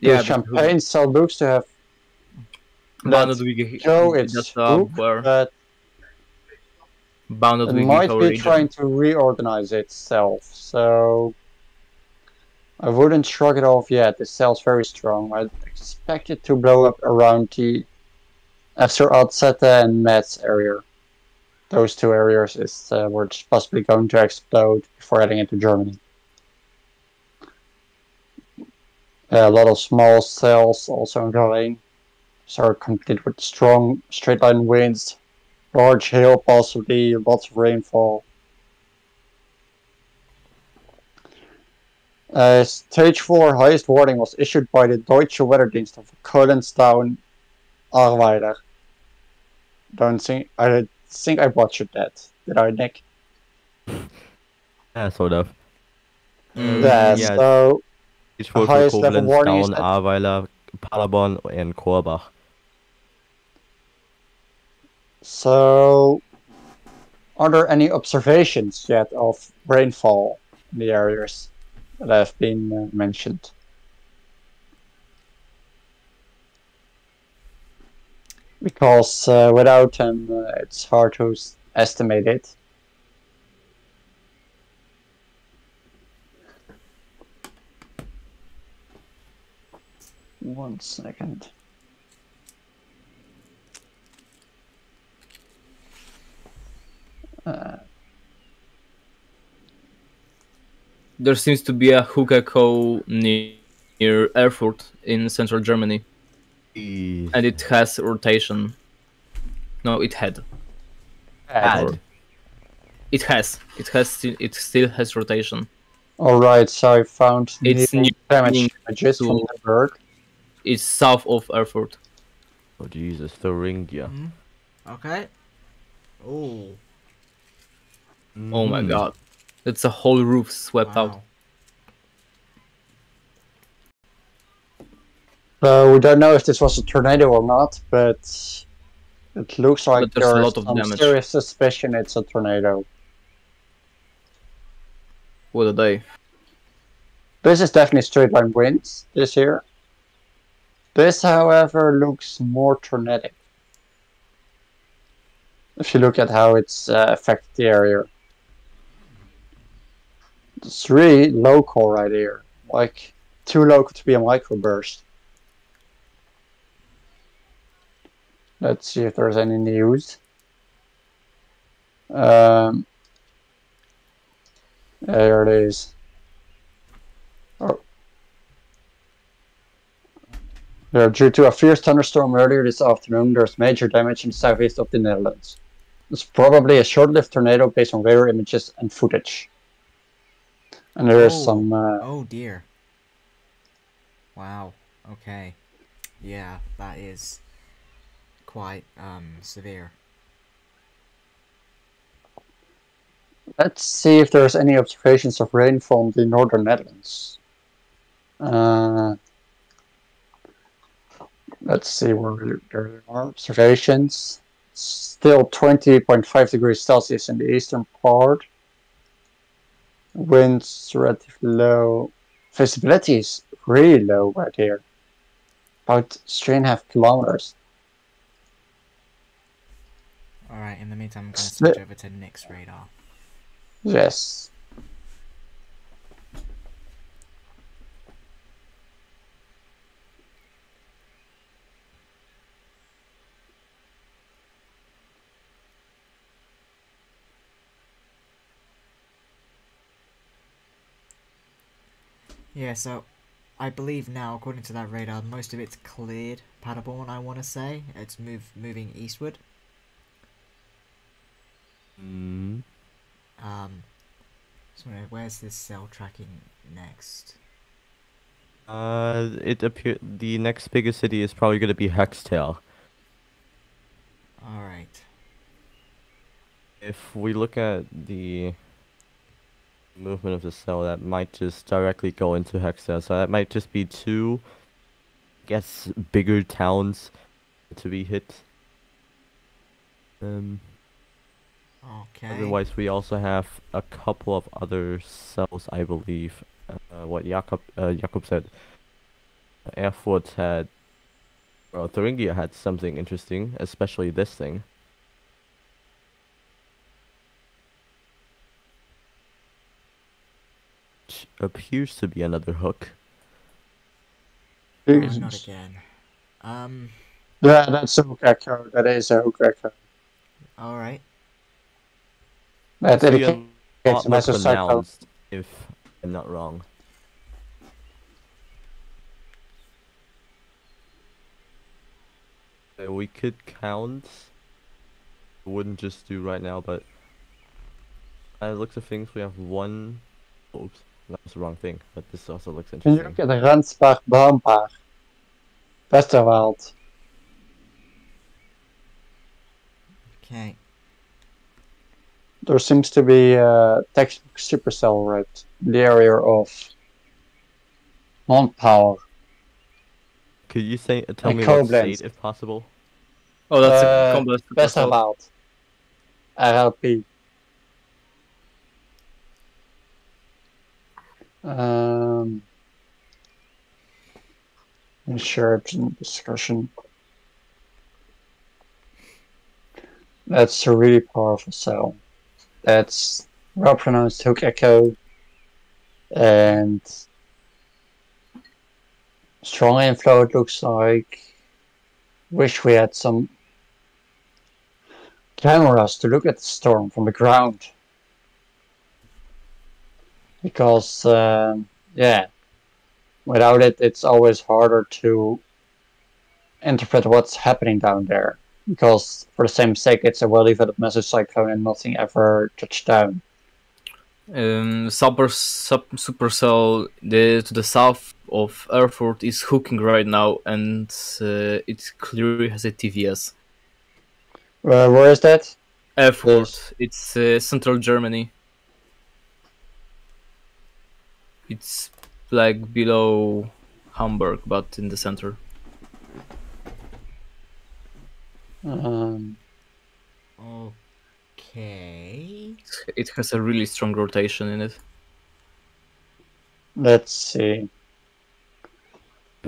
[SPEAKER 1] The
[SPEAKER 4] Yeah,
[SPEAKER 1] champagne cell looks to have
[SPEAKER 4] bounded
[SPEAKER 1] that Joe it's
[SPEAKER 4] just a
[SPEAKER 1] hook,
[SPEAKER 4] blur.
[SPEAKER 1] but
[SPEAKER 4] bounded
[SPEAKER 1] it might be
[SPEAKER 4] region.
[SPEAKER 1] trying to reorganize itself. So I wouldn't shrug it off yet. The cell's very strong. I expect it to blow up around the Esch-sur-Alzette and Metz area. Those two areas is uh, where it's possibly going to explode before heading into Germany. A lot of small cells also going. So complete with strong straight line winds, large hail, possibly lots of rainfall. Uh, stage 4 highest warning was issued by the Deutsche Wetterdienst of Kölnstown, Ahrweiler. Don't think I think I butchered that. Did I, Nick?
[SPEAKER 2] Yeah, sort of.
[SPEAKER 4] Mm,
[SPEAKER 1] yeah,
[SPEAKER 2] yeah.
[SPEAKER 1] so
[SPEAKER 2] It's for
[SPEAKER 1] highest level warning is
[SPEAKER 2] Down,
[SPEAKER 1] at-
[SPEAKER 2] Ahrweiler, Paderborn, and Korbach.
[SPEAKER 1] So, are there any observations yet of rainfall in the areas that have been uh, mentioned. Because uh, without them, uh, it's hard to estimate it. One second. Uh.
[SPEAKER 4] There seems to be a hook echo near, near Erfurt in central Germany,
[SPEAKER 2] Eee.
[SPEAKER 4] and it has rotation. No, it had.
[SPEAKER 1] add.
[SPEAKER 4] It has. It has. Still, it still has rotation.
[SPEAKER 1] All right, so I found
[SPEAKER 4] It's
[SPEAKER 1] new
[SPEAKER 4] new
[SPEAKER 1] damage images from the berg.
[SPEAKER 4] It's south of Erfurt.
[SPEAKER 2] Oh Jesus, Thuringia.
[SPEAKER 3] Mhm. Okay. Oh.
[SPEAKER 4] Oh my
[SPEAKER 2] Mhm.
[SPEAKER 4] god, it's a whole roof swept out.
[SPEAKER 3] Wow.
[SPEAKER 1] So we don't know if this was a tornado or not, but it looks like
[SPEAKER 4] But there's a lot of
[SPEAKER 1] some
[SPEAKER 4] damage.
[SPEAKER 1] serious suspicion it's a tornado.
[SPEAKER 4] What a day!
[SPEAKER 1] This is definitely straight line winds this here. This, however, looks more tornadic. If you look at how it's uh, affected the area. It's really local right here. Like, too local to be a microburst. Let's see if there's any news. Um, there it is. Oh. Yeah, due to a fierce thunderstorm earlier this afternoon, there's major damage in the southeast of the Netherlands. It's probably a short-lived tornado based on radar images and footage. And there is
[SPEAKER 3] Oh.
[SPEAKER 1] some. Uh,
[SPEAKER 3] Oh dear. Wow. Okay. Yeah, that is quite um severe.
[SPEAKER 1] Let's see if there's any observations of rain from the northern Netherlands. Uh, let's see where there are observations. Still 20.5 degrees Celsius in the eastern part. Winds relatively low. Visibility is really low right here. About three and a half kilometers.
[SPEAKER 3] Alright, in the meantime I'm gonna switch over to Nick's radar.
[SPEAKER 1] Yes.
[SPEAKER 3] Yeah, so I believe now, according to that radar, most of it's cleared Paderborn, I wanna say. It's move moving eastward.
[SPEAKER 2] Mm.
[SPEAKER 3] Um so where's this cell tracking next?
[SPEAKER 2] Uh, it appear the next biggest city is probably gonna be Höxter.
[SPEAKER 3] Alright.
[SPEAKER 2] If we look at the movement of the cell, that might just directly go into Höxter. So that might just be two, I guess, bigger towns to be hit. Um,
[SPEAKER 3] Okay.
[SPEAKER 2] otherwise, we also have a couple of other cells, I believe. Uh, what Jakob uh, Jakob said. Erfurt had, well, Thuringia had something interesting, especially this thing. Appears to be another hook.
[SPEAKER 3] Not again. Um
[SPEAKER 1] Yeah, that's a hook echo. That is a hook echo.
[SPEAKER 3] alright.
[SPEAKER 1] That
[SPEAKER 2] Be a
[SPEAKER 1] indicates a
[SPEAKER 2] more
[SPEAKER 1] mesocycle.
[SPEAKER 2] if I'm not wrong. Uh, we could count. Wouldn't just do right now, but I looked at things. We have one. Oops, that was the wrong thing. But this also looks
[SPEAKER 1] Can you
[SPEAKER 2] interesting.
[SPEAKER 1] look at the Ransbach, Brambach, Westerwald?
[SPEAKER 3] Okay.
[SPEAKER 1] There seems to be a textbook supercell right in the area of non-power.
[SPEAKER 2] Could you say tell
[SPEAKER 1] And
[SPEAKER 2] me what state, if possible?
[SPEAKER 4] Oh, that's
[SPEAKER 1] Uh,
[SPEAKER 4] a complex.
[SPEAKER 1] Westerwald. RLP. Um, insurance and discussion. That's a really powerful cell. That's well pronounced hook echo and strong inflow it looks like. Wish we had some cameras to look at the storm from the ground. Because um, yeah, without it it's always harder to interpret what's happening down there because for the same sake it's a well-developed mesocyclone and nothing ever touched down.
[SPEAKER 4] Um, super, sub, supercell the, to the south of Erfurt is hooking right now, and uh, it clearly has a TVS.
[SPEAKER 1] Uh, where is that?
[SPEAKER 4] Erfurt, it's uh, central Germany. It's like below Hamburg, but in the center.
[SPEAKER 1] Um,
[SPEAKER 3] Okay.
[SPEAKER 4] It has a really strong rotation in it.
[SPEAKER 1] let's see.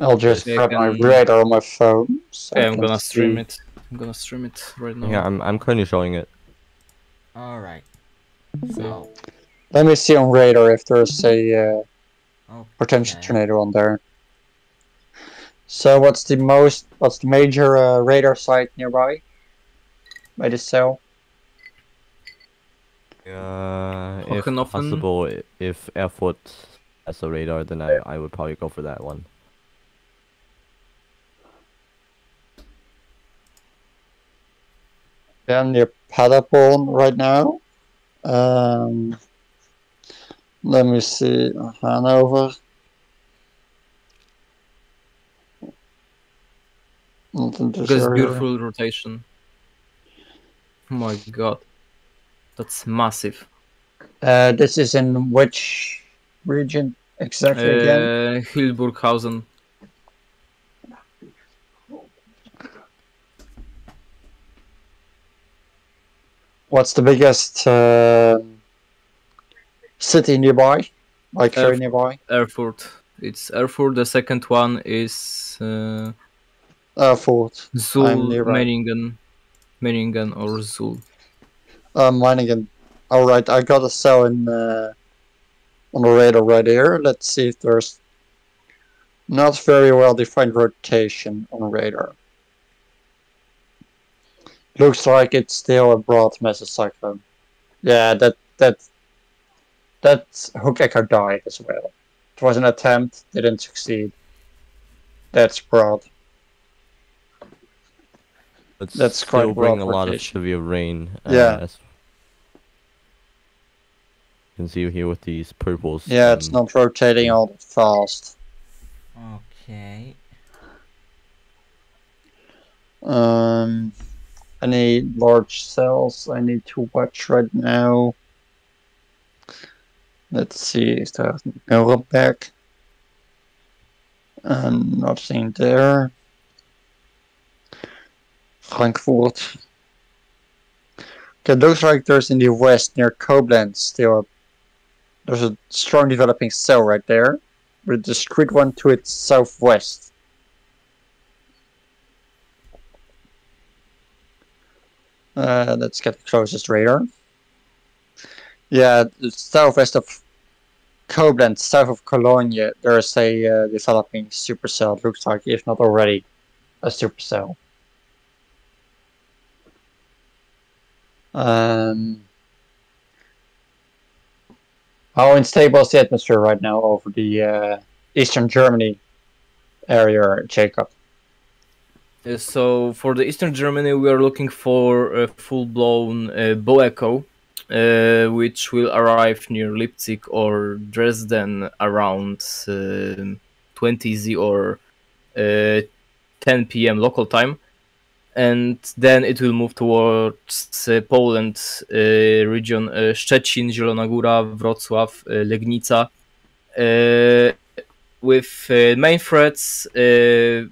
[SPEAKER 1] I'll just
[SPEAKER 4] I
[SPEAKER 1] grab my
[SPEAKER 4] can-
[SPEAKER 1] radar on my phone. so I
[SPEAKER 4] Okay, I'm gonna stream it. I'm gonna stream it right now.
[SPEAKER 2] Yeah, I'm I'm currently showing it.
[SPEAKER 3] All right. So,
[SPEAKER 1] Let me see on radar if there's a uh, potential tornado on there. So what's the most, what's the major uh, radar site nearby? By the cell?
[SPEAKER 2] Uh, if
[SPEAKER 4] Hohenhofen.
[SPEAKER 2] possible, i- if Erfurt has a radar, then I, I would probably go for that one.
[SPEAKER 1] Yeah, near Paderborn right now. Um, let me see, Hanover. Not in this
[SPEAKER 4] Because beautiful rotation. Oh my god. That's massive.
[SPEAKER 1] Uh, this is in which region exactly again?
[SPEAKER 4] Uh, Hildburghausen.
[SPEAKER 1] What's the biggest uh, city nearby? Like very
[SPEAKER 4] Erfurt.
[SPEAKER 1] nearby?
[SPEAKER 4] Erfurt. It's Erfurt. The second one is uh,
[SPEAKER 1] Erfurt. Suhl.
[SPEAKER 4] Meiningen. Meiningen or Suhl.
[SPEAKER 1] Uh, Meiningen. Alright, I got a cell in uh, on the radar right here. Let's see if there's not very well defined rotation on radar. Looks like it's still a broad mesocyclone. Yeah, that that that hook echo died as well. It was an attempt, didn't succeed. That's broad.
[SPEAKER 2] But
[SPEAKER 1] That's
[SPEAKER 2] still
[SPEAKER 1] quite
[SPEAKER 2] bring
[SPEAKER 1] broad
[SPEAKER 2] a lot of
[SPEAKER 1] rotation.
[SPEAKER 2] severe rain. Uh,
[SPEAKER 1] Yeah.
[SPEAKER 2] as you can see here with these purples.
[SPEAKER 1] Yeah, it's
[SPEAKER 2] um,
[SPEAKER 1] not rotating all that fast.
[SPEAKER 3] Okay.
[SPEAKER 1] Um, any large cells I need to watch right now? Let's see, is there back. Um, nothing there. Frankfurt. Okay, looks like there's in the west near Koblenz There's a strong developing cell right there, with a discrete one to its southwest. Uh, let's get the closest radar. Yeah, southwest of Koblenz, south of Cologne, there's a uh, developing supercell. Looks like, if not already, a supercell. Um, how unstable is the atmosphere right now over the uh, eastern Germany area, Jacob?
[SPEAKER 4] Uh, so for the Eastern Germany, we are looking for a full-blown uh, bow echo, uh, which will arrive near Leipzig or Dresden around um 20 Z or uh, 10 p.m. local time, and then it will move towards uh, Poland uh, region uh, Szczecin, Zielona Góra, Wrocław, uh, Legnica, uh, with uh, main threats. Uh,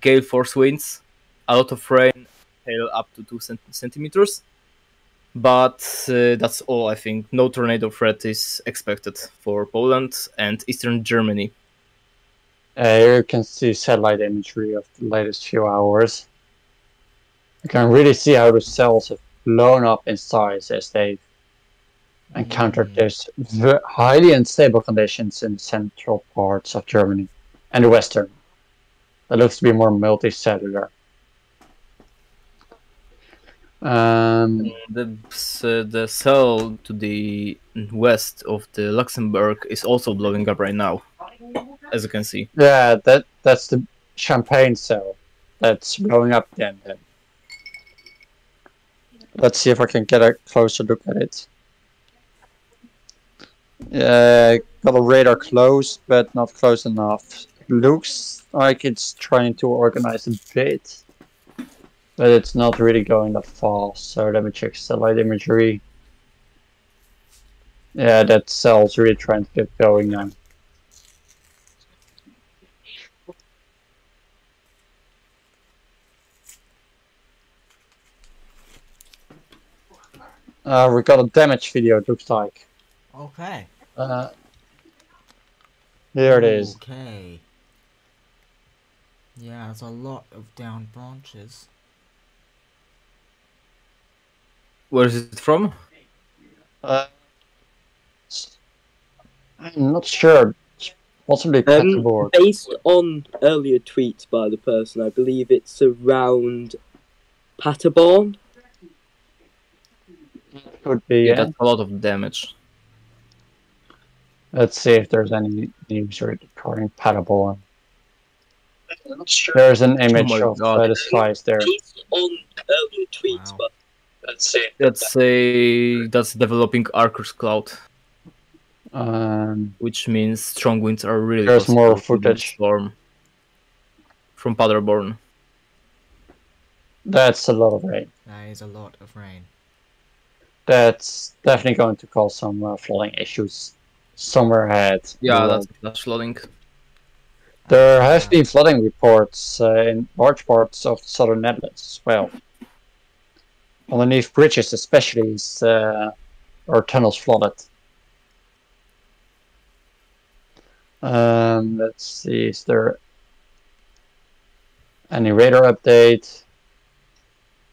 [SPEAKER 4] gale force winds, a lot of rain, hail up to two cent- centimeters. But uh, that's all I think. No tornado threat is expected for Poland and Eastern Germany.
[SPEAKER 1] Uh, here you can see satellite imagery of the latest few hours. You can really see how the cells have blown up in size as they've encountered
[SPEAKER 3] Mm.
[SPEAKER 1] these highly unstable conditions in central parts of Germany and the western. That looks to be more multicellular. Um,
[SPEAKER 4] The uh, the cell to the west of the Luxembourg is also blowing up right now, as you can see.
[SPEAKER 1] yeah, that that's the champagne cell that's blowing up again. Then. Let's see if I can get a closer look at it. Yeah, got a radar close, but not close enough. Looks like it's trying to organize a bit, but it's not really going that fast. So let me check satellite imagery. Yeah, that cell's really trying to get going now. Uh, we got a damage video, it looks like.
[SPEAKER 3] Okay.
[SPEAKER 1] Uh, here it is.
[SPEAKER 3] Okay. Yeah, there's a lot of down branches.
[SPEAKER 4] Where is it from?
[SPEAKER 1] Uh, s- I'm not sure. It's Possibly
[SPEAKER 5] Um, based on earlier tweets by the person, I believe it's around Paderborn.
[SPEAKER 1] Could be.
[SPEAKER 4] Yeah,
[SPEAKER 1] Yeah.
[SPEAKER 4] that's a lot of damage.
[SPEAKER 1] Let's see if there's any news regarding Paderborn. There's an image
[SPEAKER 4] my
[SPEAKER 1] of
[SPEAKER 4] God.
[SPEAKER 1] the size there.
[SPEAKER 5] Based on earlier tweets
[SPEAKER 3] Wow.
[SPEAKER 5] by
[SPEAKER 1] Let's see.
[SPEAKER 4] That's a that's developing Arcus Cloud,
[SPEAKER 1] Um,
[SPEAKER 4] which means strong winds are really.
[SPEAKER 1] There's more
[SPEAKER 4] possible to the
[SPEAKER 1] footage.
[SPEAKER 4] Storm from Paderborn.
[SPEAKER 1] that's a lot of rain.
[SPEAKER 3] That is a lot of rain.
[SPEAKER 1] That's definitely going to cause some uh, flooding issues somewhere ahead.
[SPEAKER 4] Yeah,
[SPEAKER 1] world.
[SPEAKER 4] that's that's flooding.
[SPEAKER 1] There have been flooding reports uh, in large parts of the southern Netherlands as well. Underneath bridges, especially, is, uh, are tunnels flooded. Um, let's see, is there any radar update?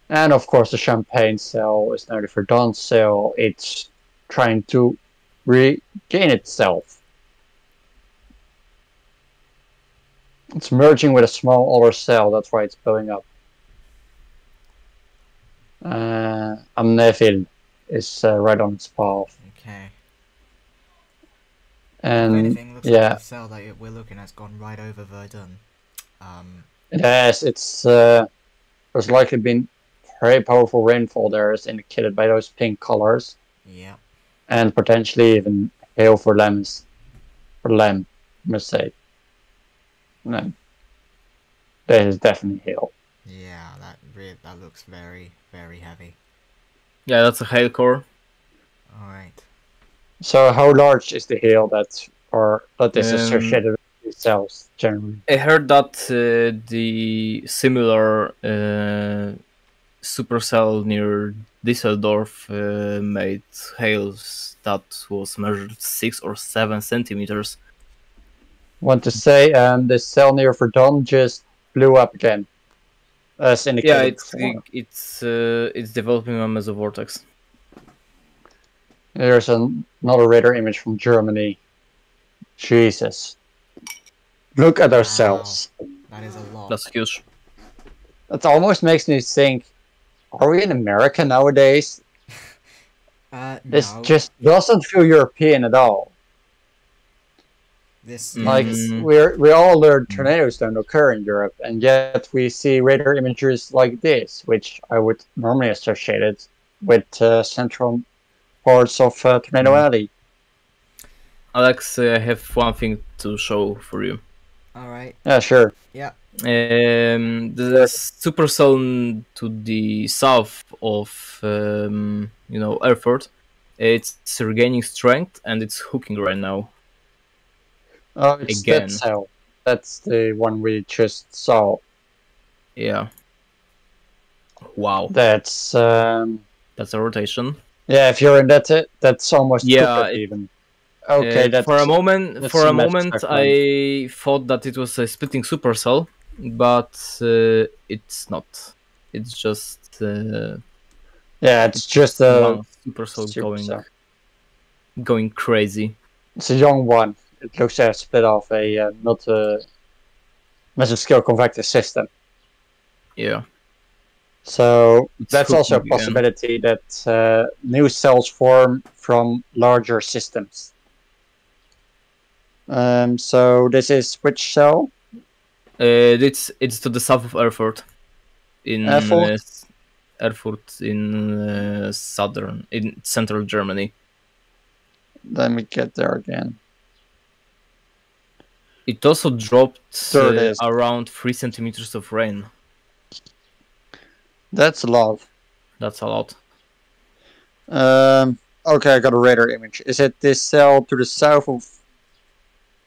[SPEAKER 1] And of course, the champagne cell is now the Verdun cell. It's trying to regain itself. It's merging with a small other cell, that's why it's blowing up. Uh, Amneville is uh, right on its path.
[SPEAKER 3] Okay.
[SPEAKER 1] And yeah.
[SPEAKER 3] like the cell that we're looking at's gone right over Verdun. Um,
[SPEAKER 1] yes, it's uh, there's likely been very powerful rainfall there, as indicated by those pink colors,
[SPEAKER 3] yeah.
[SPEAKER 1] and potentially even hail for lambs. For lamb, must say. No. There is definitely hail.
[SPEAKER 3] Yeah, that that looks very, very heavy.
[SPEAKER 4] Yeah, that's a hail core.
[SPEAKER 3] Alright.
[SPEAKER 1] So how large is the hail that or that is
[SPEAKER 4] Um,
[SPEAKER 1] associated with these cells generally?
[SPEAKER 4] I heard that uh, the similar uh, supercell near Düsseldorf uh, made hails that was measured six or seven centimeters.
[SPEAKER 1] Want to say um the cell near Verdun just blew up again. As indicated.
[SPEAKER 4] Yeah, it's
[SPEAKER 1] before.
[SPEAKER 4] it's uh, it's developing a mesovortex.
[SPEAKER 1] There's an, another radar image from Germany. Jesus. Look at our
[SPEAKER 3] Wow.
[SPEAKER 1] cells.
[SPEAKER 3] That is a lot.
[SPEAKER 4] That's huge.
[SPEAKER 1] That almost makes me think are we in America nowadays?
[SPEAKER 3] uh,
[SPEAKER 1] This
[SPEAKER 3] no.
[SPEAKER 1] just doesn't feel European at all.
[SPEAKER 3] This,
[SPEAKER 4] Mm.
[SPEAKER 1] Like
[SPEAKER 4] Mm.
[SPEAKER 1] we're we all learned tornadoes don't occur in Europe, and yet we see radar images like this, which I would normally associate it with uh, central parts of uh, Tornado
[SPEAKER 4] Mm.
[SPEAKER 1] Alley.
[SPEAKER 4] Alex, uh, I have one thing to show for you.
[SPEAKER 3] Alright.
[SPEAKER 1] Yeah, sure. Yeah.
[SPEAKER 4] Um, the supercell to the south of um, you know Erfurt, it's regaining strength and it's hooking right now.
[SPEAKER 1] Oh, it's
[SPEAKER 4] Again.
[SPEAKER 1] that cell. That's the one we just saw.
[SPEAKER 4] Yeah. Wow,
[SPEAKER 1] That's um,
[SPEAKER 4] that's a rotation.
[SPEAKER 1] yeah. If you're in that, that's almost
[SPEAKER 4] Yeah, it-
[SPEAKER 1] even. Okay,
[SPEAKER 4] Uh,
[SPEAKER 1] that's
[SPEAKER 4] for a moment. For
[SPEAKER 1] a
[SPEAKER 4] moment. I thought that it was a splitting supercell, but uh, it's not. It's just uh,
[SPEAKER 1] Yeah, it's just a
[SPEAKER 4] supercell
[SPEAKER 1] super
[SPEAKER 4] going
[SPEAKER 1] cell.
[SPEAKER 4] going crazy.
[SPEAKER 1] It's a young one. It looks as a bit of a uh, not mesoscale convective system.
[SPEAKER 4] Yeah.
[SPEAKER 1] So
[SPEAKER 4] It's
[SPEAKER 1] that's also a possibility that uh, new cells form from larger systems. Um, so this is which cell?
[SPEAKER 4] Uh, it's it's to the south of Erfurt, in
[SPEAKER 1] Erfurt?
[SPEAKER 4] uh, Erfurt in uh, southern in central Germany.
[SPEAKER 1] Let me get there again.
[SPEAKER 4] It also dropped uh, around three centimeters of rain.
[SPEAKER 1] That's a lot.
[SPEAKER 4] That's a lot.
[SPEAKER 1] Um, okay, I got a radar image. Is it this cell to the south of,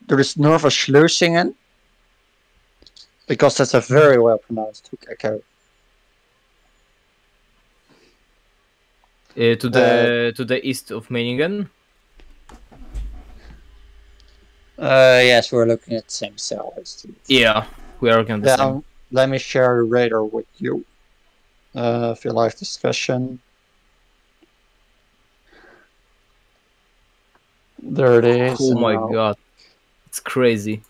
[SPEAKER 1] to the north of Schleusingen? Because that's a very well pronounced echo.
[SPEAKER 4] Uh, to the to the east of Meiningen.
[SPEAKER 1] Uh, yes, we're looking at the same cell. I see.
[SPEAKER 4] Yeah, we are looking at the same.
[SPEAKER 1] Now, let me share the radar with you. Uh, for live discussion. There it is.
[SPEAKER 4] Oh my
[SPEAKER 1] Now,
[SPEAKER 4] god, it's crazy.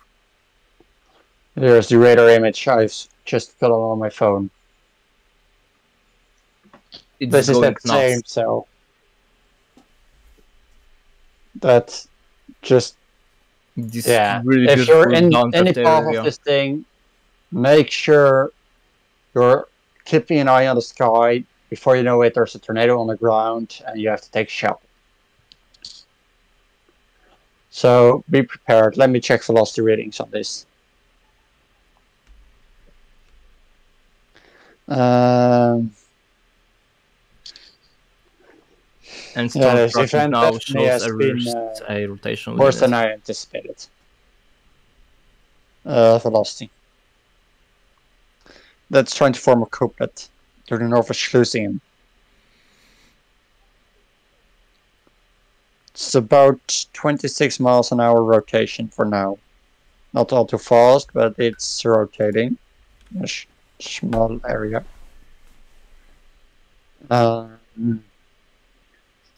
[SPEAKER 1] There's the radar image I've just got on my phone.
[SPEAKER 4] It's
[SPEAKER 1] this is
[SPEAKER 4] going
[SPEAKER 1] that
[SPEAKER 4] nuts.
[SPEAKER 1] same cell. That just
[SPEAKER 4] This
[SPEAKER 1] yeah.
[SPEAKER 4] really
[SPEAKER 1] if you're in any part
[SPEAKER 4] area.
[SPEAKER 1] of this thing, make sure you're keeping an eye on the sky. Before you know it, there's a tornado on the ground, and you have to take shelter. So be prepared. Let me check velocity readings on this. Um,
[SPEAKER 4] And
[SPEAKER 1] Yeah,
[SPEAKER 4] storm
[SPEAKER 1] event
[SPEAKER 4] now shows a,
[SPEAKER 1] been, uh,
[SPEAKER 4] a rotation.
[SPEAKER 1] worse than I anticipated. Uh, velocity. That's trying to form a couplet to the north of Schleusingen. It's about 26 miles an hour rotation for now. Not all too fast, but it's rotating. A sh- small area. Um,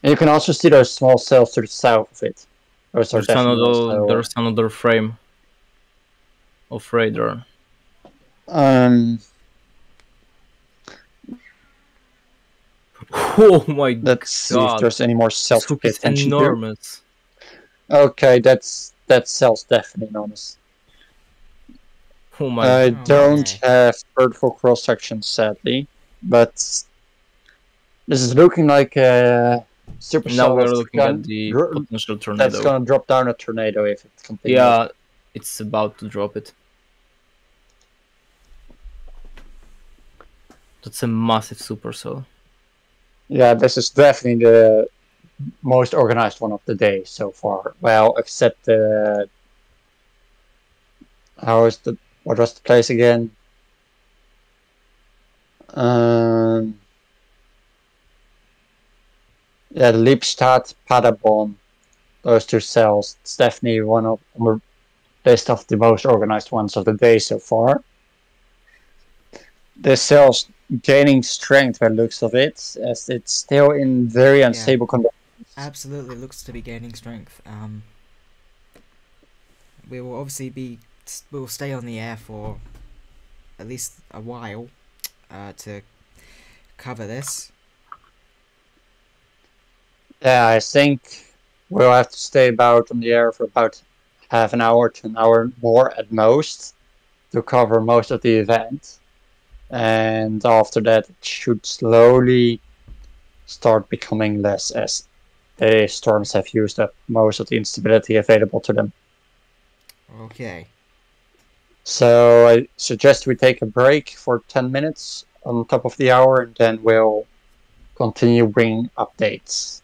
[SPEAKER 1] and you can also see those small cells to the south of it. Those are
[SPEAKER 4] There's another,
[SPEAKER 1] also-
[SPEAKER 4] there's another frame of radar.
[SPEAKER 1] Um,
[SPEAKER 4] Oh my god,
[SPEAKER 1] let's see if there's any more cells
[SPEAKER 4] this
[SPEAKER 1] to
[SPEAKER 4] hook
[SPEAKER 1] pay
[SPEAKER 4] is
[SPEAKER 1] attention to. Okay, that's that cell's definitely enormous.
[SPEAKER 4] Oh my
[SPEAKER 1] I
[SPEAKER 3] Oh,
[SPEAKER 1] don't
[SPEAKER 3] okay.
[SPEAKER 1] have vertical cross sections, sadly, but this is looking like a super
[SPEAKER 4] Now we're looking
[SPEAKER 1] gonna-
[SPEAKER 4] at the
[SPEAKER 1] gr-
[SPEAKER 4] potential
[SPEAKER 1] that's gonna drop down a tornado if it continues.
[SPEAKER 4] Yeah, it's about to drop it. That's a massive supercell.
[SPEAKER 1] Yeah, this is definitely the most organized one of the day so far. Well, except the how is the what was the place again? Um, yeah, the Lippstadt, Paderborn, those two cells. It's definitely one of the list of the most organized ones of the day so far. The cells gaining strength by the looks of it, as it's still in very unstable conditions.
[SPEAKER 3] Absolutely looks to be gaining strength. Um, we will obviously be we will stay on the air for at least a while uh, to cover this.
[SPEAKER 1] Yeah, I think we'll have to stay about on the air for about half an hour to an hour more at most to cover most of the event. And after that, it should slowly start becoming less as the storms have used up most of the instability available to them.
[SPEAKER 3] Okay.
[SPEAKER 1] So I suggest we take a break for 10 minutes on top of the hour and then we'll continue bringing updates.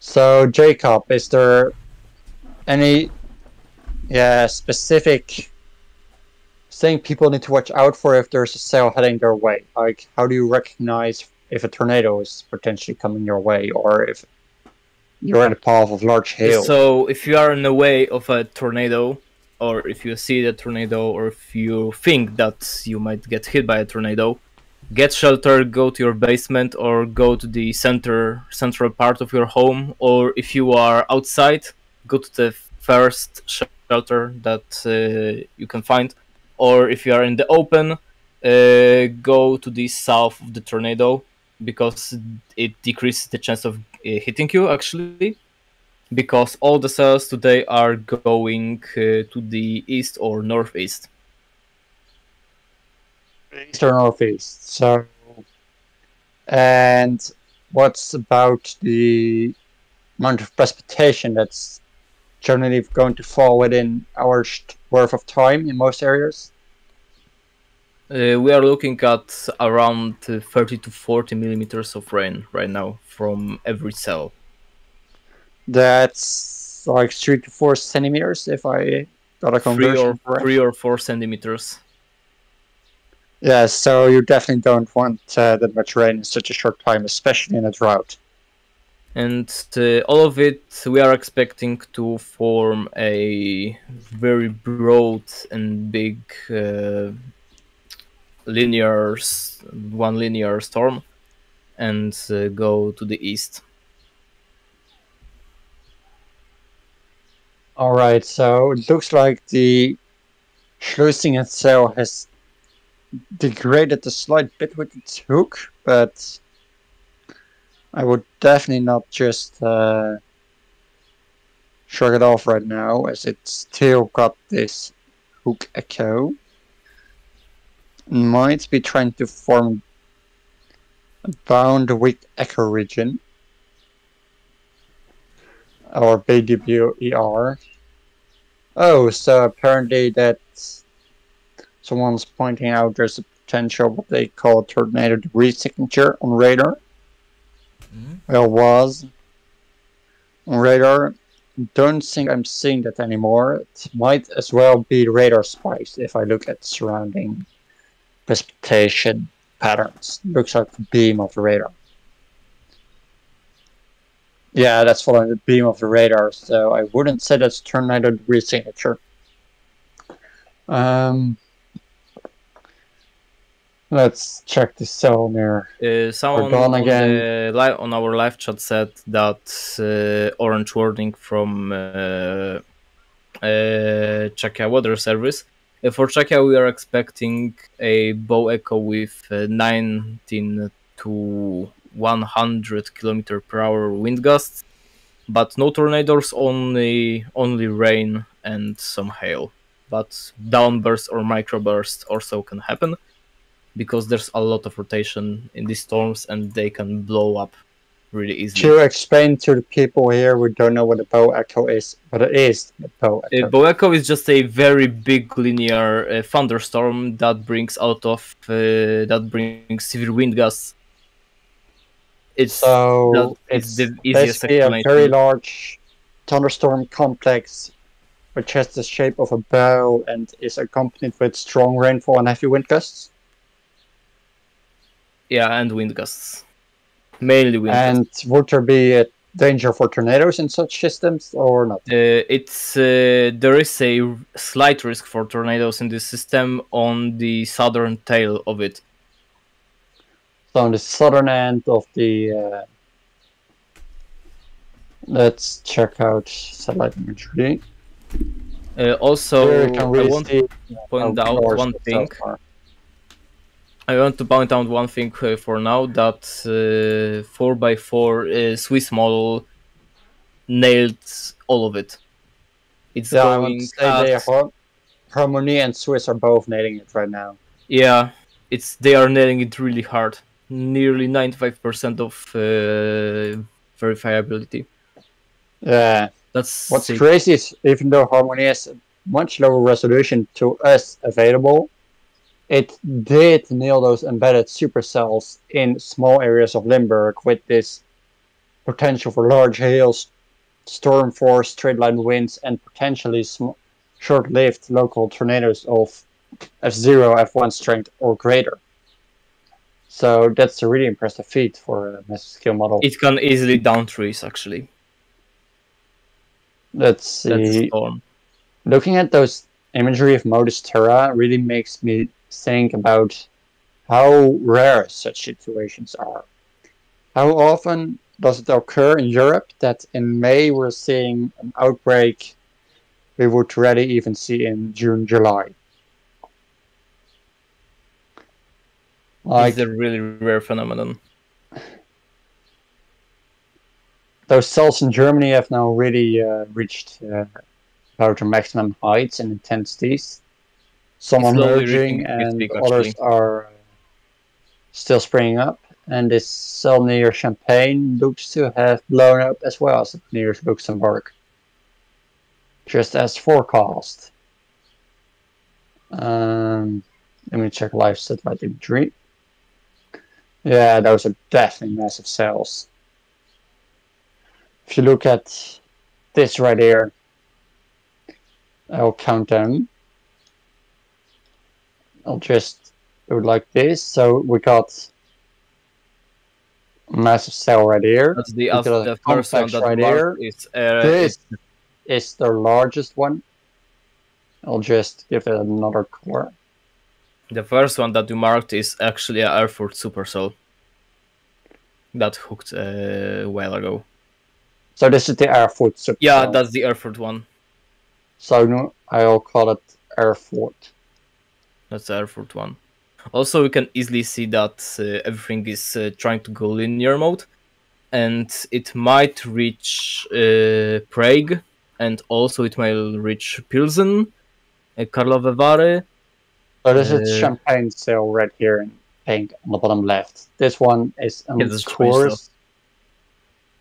[SPEAKER 1] So Jacob, is there any yeah specific thing people need to watch out for if there's a sail heading their way? Like how do you recognize if a tornado is potentially coming your way or if you're in the path of large hail?
[SPEAKER 4] So if you are in the way of a tornado, or if you see the tornado, or if you think that you might get hit by a tornado, get shelter, go to your basement, or go to the center central part of your home. Or if you are outside, go to the first shelter that uh, you can find. Or if you are in the open, uh, go to the south of the tornado because it decreases the chance of uh, hitting you actually because all the cells today are going uh, to the east or northeast
[SPEAKER 1] east or northeast. So, and what's about the amount of precipitation that's generally going to fall within hours worth of time in most areas?
[SPEAKER 4] Uh, we are looking at around uh, 30 to 40 millimeters of rain right now from every cell.
[SPEAKER 1] That's like three to four centimeters, if I got a
[SPEAKER 4] Three
[SPEAKER 1] conversion
[SPEAKER 4] or three or four centimeters.
[SPEAKER 1] Yeah, so you definitely don't want uh, that much rain in such a short time, especially in a drought.
[SPEAKER 4] And uh, all of it, we are expecting to form a very broad and big uh, linear, one linear storm, and uh, go to the east.
[SPEAKER 1] All right, so it looks like the Schleusingen cell has degraded a slight bit with its hook, but I would definitely not just uh, shrug it off right now, as it's still got this hook echo. Might be trying to form a bound weak echo region. Or BWER. Oh, so apparently that someone's pointing out there's a potential what they call tornado debris signature on radar.
[SPEAKER 3] Mhm.
[SPEAKER 1] Well, was on radar. Don't think I'm seeing that anymore. It might as well be radar spikes if I look at surrounding precipitation patterns. Looks like the beam of the radar. Yeah, that's following the beam of the radar, so I wouldn't say that's tornado debris signature. Um, let's check the cell near.
[SPEAKER 4] Uh, someone on,
[SPEAKER 1] again.
[SPEAKER 4] the on our live chat said that uh, orange warning from uh, uh, Czechia Weather Service. Uh, for Czechia, we are expecting a bow echo with uh, 19 to 100 kilometer per hour wind gusts, but no tornadoes, only only rain and some hail. But downbursts or microbursts also can happen because there's a lot of rotation in these storms and they can blow up really easily.
[SPEAKER 1] To explain to the people here who don't know what a bow echo is, what it is, the bow
[SPEAKER 4] Uh,
[SPEAKER 1] echo.
[SPEAKER 4] Is just a very big linear uh, thunderstorm that brings out of uh, that brings severe wind gusts. It's
[SPEAKER 1] So
[SPEAKER 4] it's the easiest
[SPEAKER 1] basically a very large thunderstorm complex, which has the shape of a bow and is accompanied with strong rainfall and heavy wind gusts.
[SPEAKER 4] Yeah, and wind gusts, mainly wind gusts.
[SPEAKER 1] And would there be a danger for tornadoes in such systems or not?
[SPEAKER 4] Uh, it's uh, there is a slight risk for tornadoes in this system on the southern tail of it.
[SPEAKER 1] So on the southern end of the. Uh, let's check out satellite imagery.
[SPEAKER 4] Uh, also,
[SPEAKER 1] Here you can
[SPEAKER 4] I want
[SPEAKER 1] to
[SPEAKER 4] point out one thing. I want to point out one thing uh, for now that uh, 4x4 uh, Swiss model nailed all of it. It's
[SPEAKER 1] Yeah, I would
[SPEAKER 4] going
[SPEAKER 1] say they
[SPEAKER 4] at,
[SPEAKER 1] HARMONIE and Swiss are both nailing it right now.
[SPEAKER 4] yeah, it's they are nailing it really hard. Nearly 95% of uh, verifiability.
[SPEAKER 1] Yeah.
[SPEAKER 4] That's
[SPEAKER 1] What's
[SPEAKER 4] sick.
[SPEAKER 1] crazy is even though HARMONIE has much lower resolution to us available, it did nail those embedded supercells in small areas of Limburg with this potential for large hails, storm force, straight line winds, and potentially sm- short-lived local tornadoes of F0, F1 strength or greater. So that's a really impressive feat for a massive scale model.
[SPEAKER 4] It can easily down trees actually.
[SPEAKER 1] Let's see. looking at those imagery of MODIS Terra really makes me think about how rare such situations are. How often does it occur in Europe that in May we're seeing an outbreak we would rarely even see in June, July? Like
[SPEAKER 4] it's a really rare phenomenon.
[SPEAKER 1] those cells in Germany have now really uh, reached uh, about their maximum heights and intensities. Some are
[SPEAKER 4] It's
[SPEAKER 1] merging and others are uh, still springing up. And this cell near Champagne looks to have blown up as well as near Luxembourg. Just as forecast. Um, let me check live satellite imagery. Yeah, those are definitely massive cells. If you look at this right here, I'll count them. I'll just do it like this. So we got massive cell right here.
[SPEAKER 4] That's the, uh,
[SPEAKER 1] got
[SPEAKER 4] the first one that
[SPEAKER 1] right here.
[SPEAKER 4] is uh,
[SPEAKER 1] This
[SPEAKER 4] is-
[SPEAKER 1] the largest one. I'll just give it another color.
[SPEAKER 4] the first one that you marked is actually a Erfurt supercell that hooked uh, a while ago.
[SPEAKER 1] So this is the Airfoot subcell.
[SPEAKER 4] Yeah, that's the Erfurt one.
[SPEAKER 1] So no, I'll call it Airfoot.
[SPEAKER 4] That's the Erfurt one. Also, we can easily see that uh, everything is uh, trying to go linear mode, and it might reach uh, Prague, and also it might reach Pilsen, uh, Karlovy Vary.
[SPEAKER 1] So this is
[SPEAKER 4] Uh,
[SPEAKER 1] champagne cell right here in pink on the bottom left. This one is on
[SPEAKER 4] Yeah,
[SPEAKER 1] course.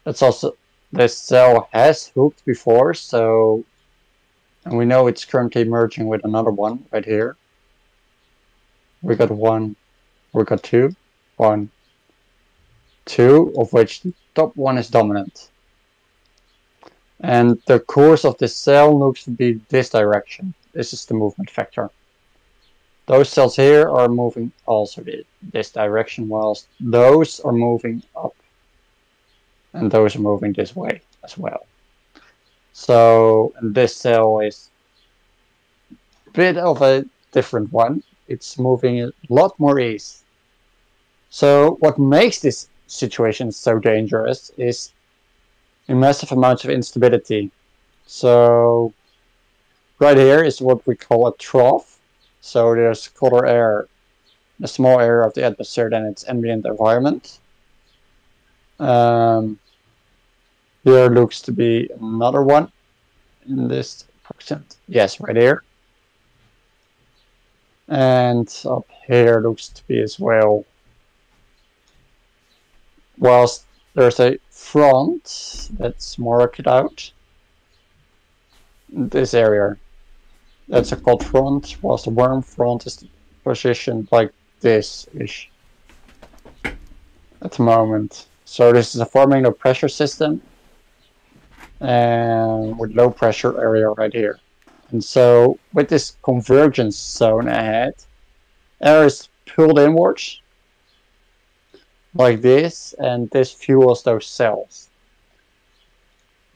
[SPEAKER 1] It's also this cell has hooked before, so and we know it's currently merging with another one right here. We got one, we got two, one, two, of which the top one is dominant. And the course of this cell looks to be this direction. This is the movement vector. Those cells here are moving also this direction, whilst those are moving up. And those are moving this way as well. So this cell is a bit of a different one. It's moving a lot more east. So what makes this situation so dangerous is a massive amount of instability. So right here is what we call a trough. So there's colder air, a small area of the atmosphere than its ambient environment. Um, here looks to be another one in this percent. Yes, right here. And up here looks to be as well. Whilst there's a front that's marked out. This area that's a cold front, whilst the warm front is positioned like this ish at the moment. So this is a forming a pressure system and with low pressure area right here. And so with this convergence zone ahead, air is pulled inwards like this, and this fuels those cells.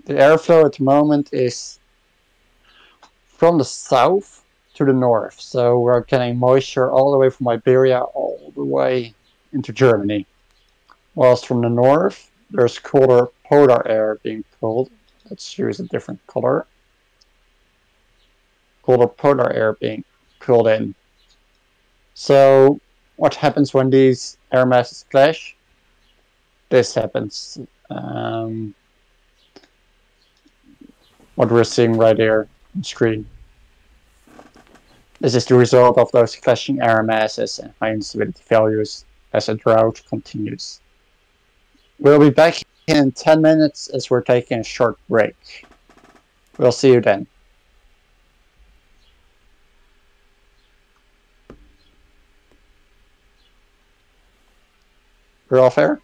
[SPEAKER 1] The airflow at the moment is from the south to the north. So we're getting moisture all the way from Iberia all the way into Germany. Whilst from the north, there's colder polar air being pulled. Let's use a different color. Colder polar air being pulled in. So what happens when these air masses clash? This happens. Um, what we're seeing right here on screen. This is the result of those clashing air masses and high instability values as a drought continues. We'll be back in 10 minutes as we're taking a short break. We'll see you then. We're off air?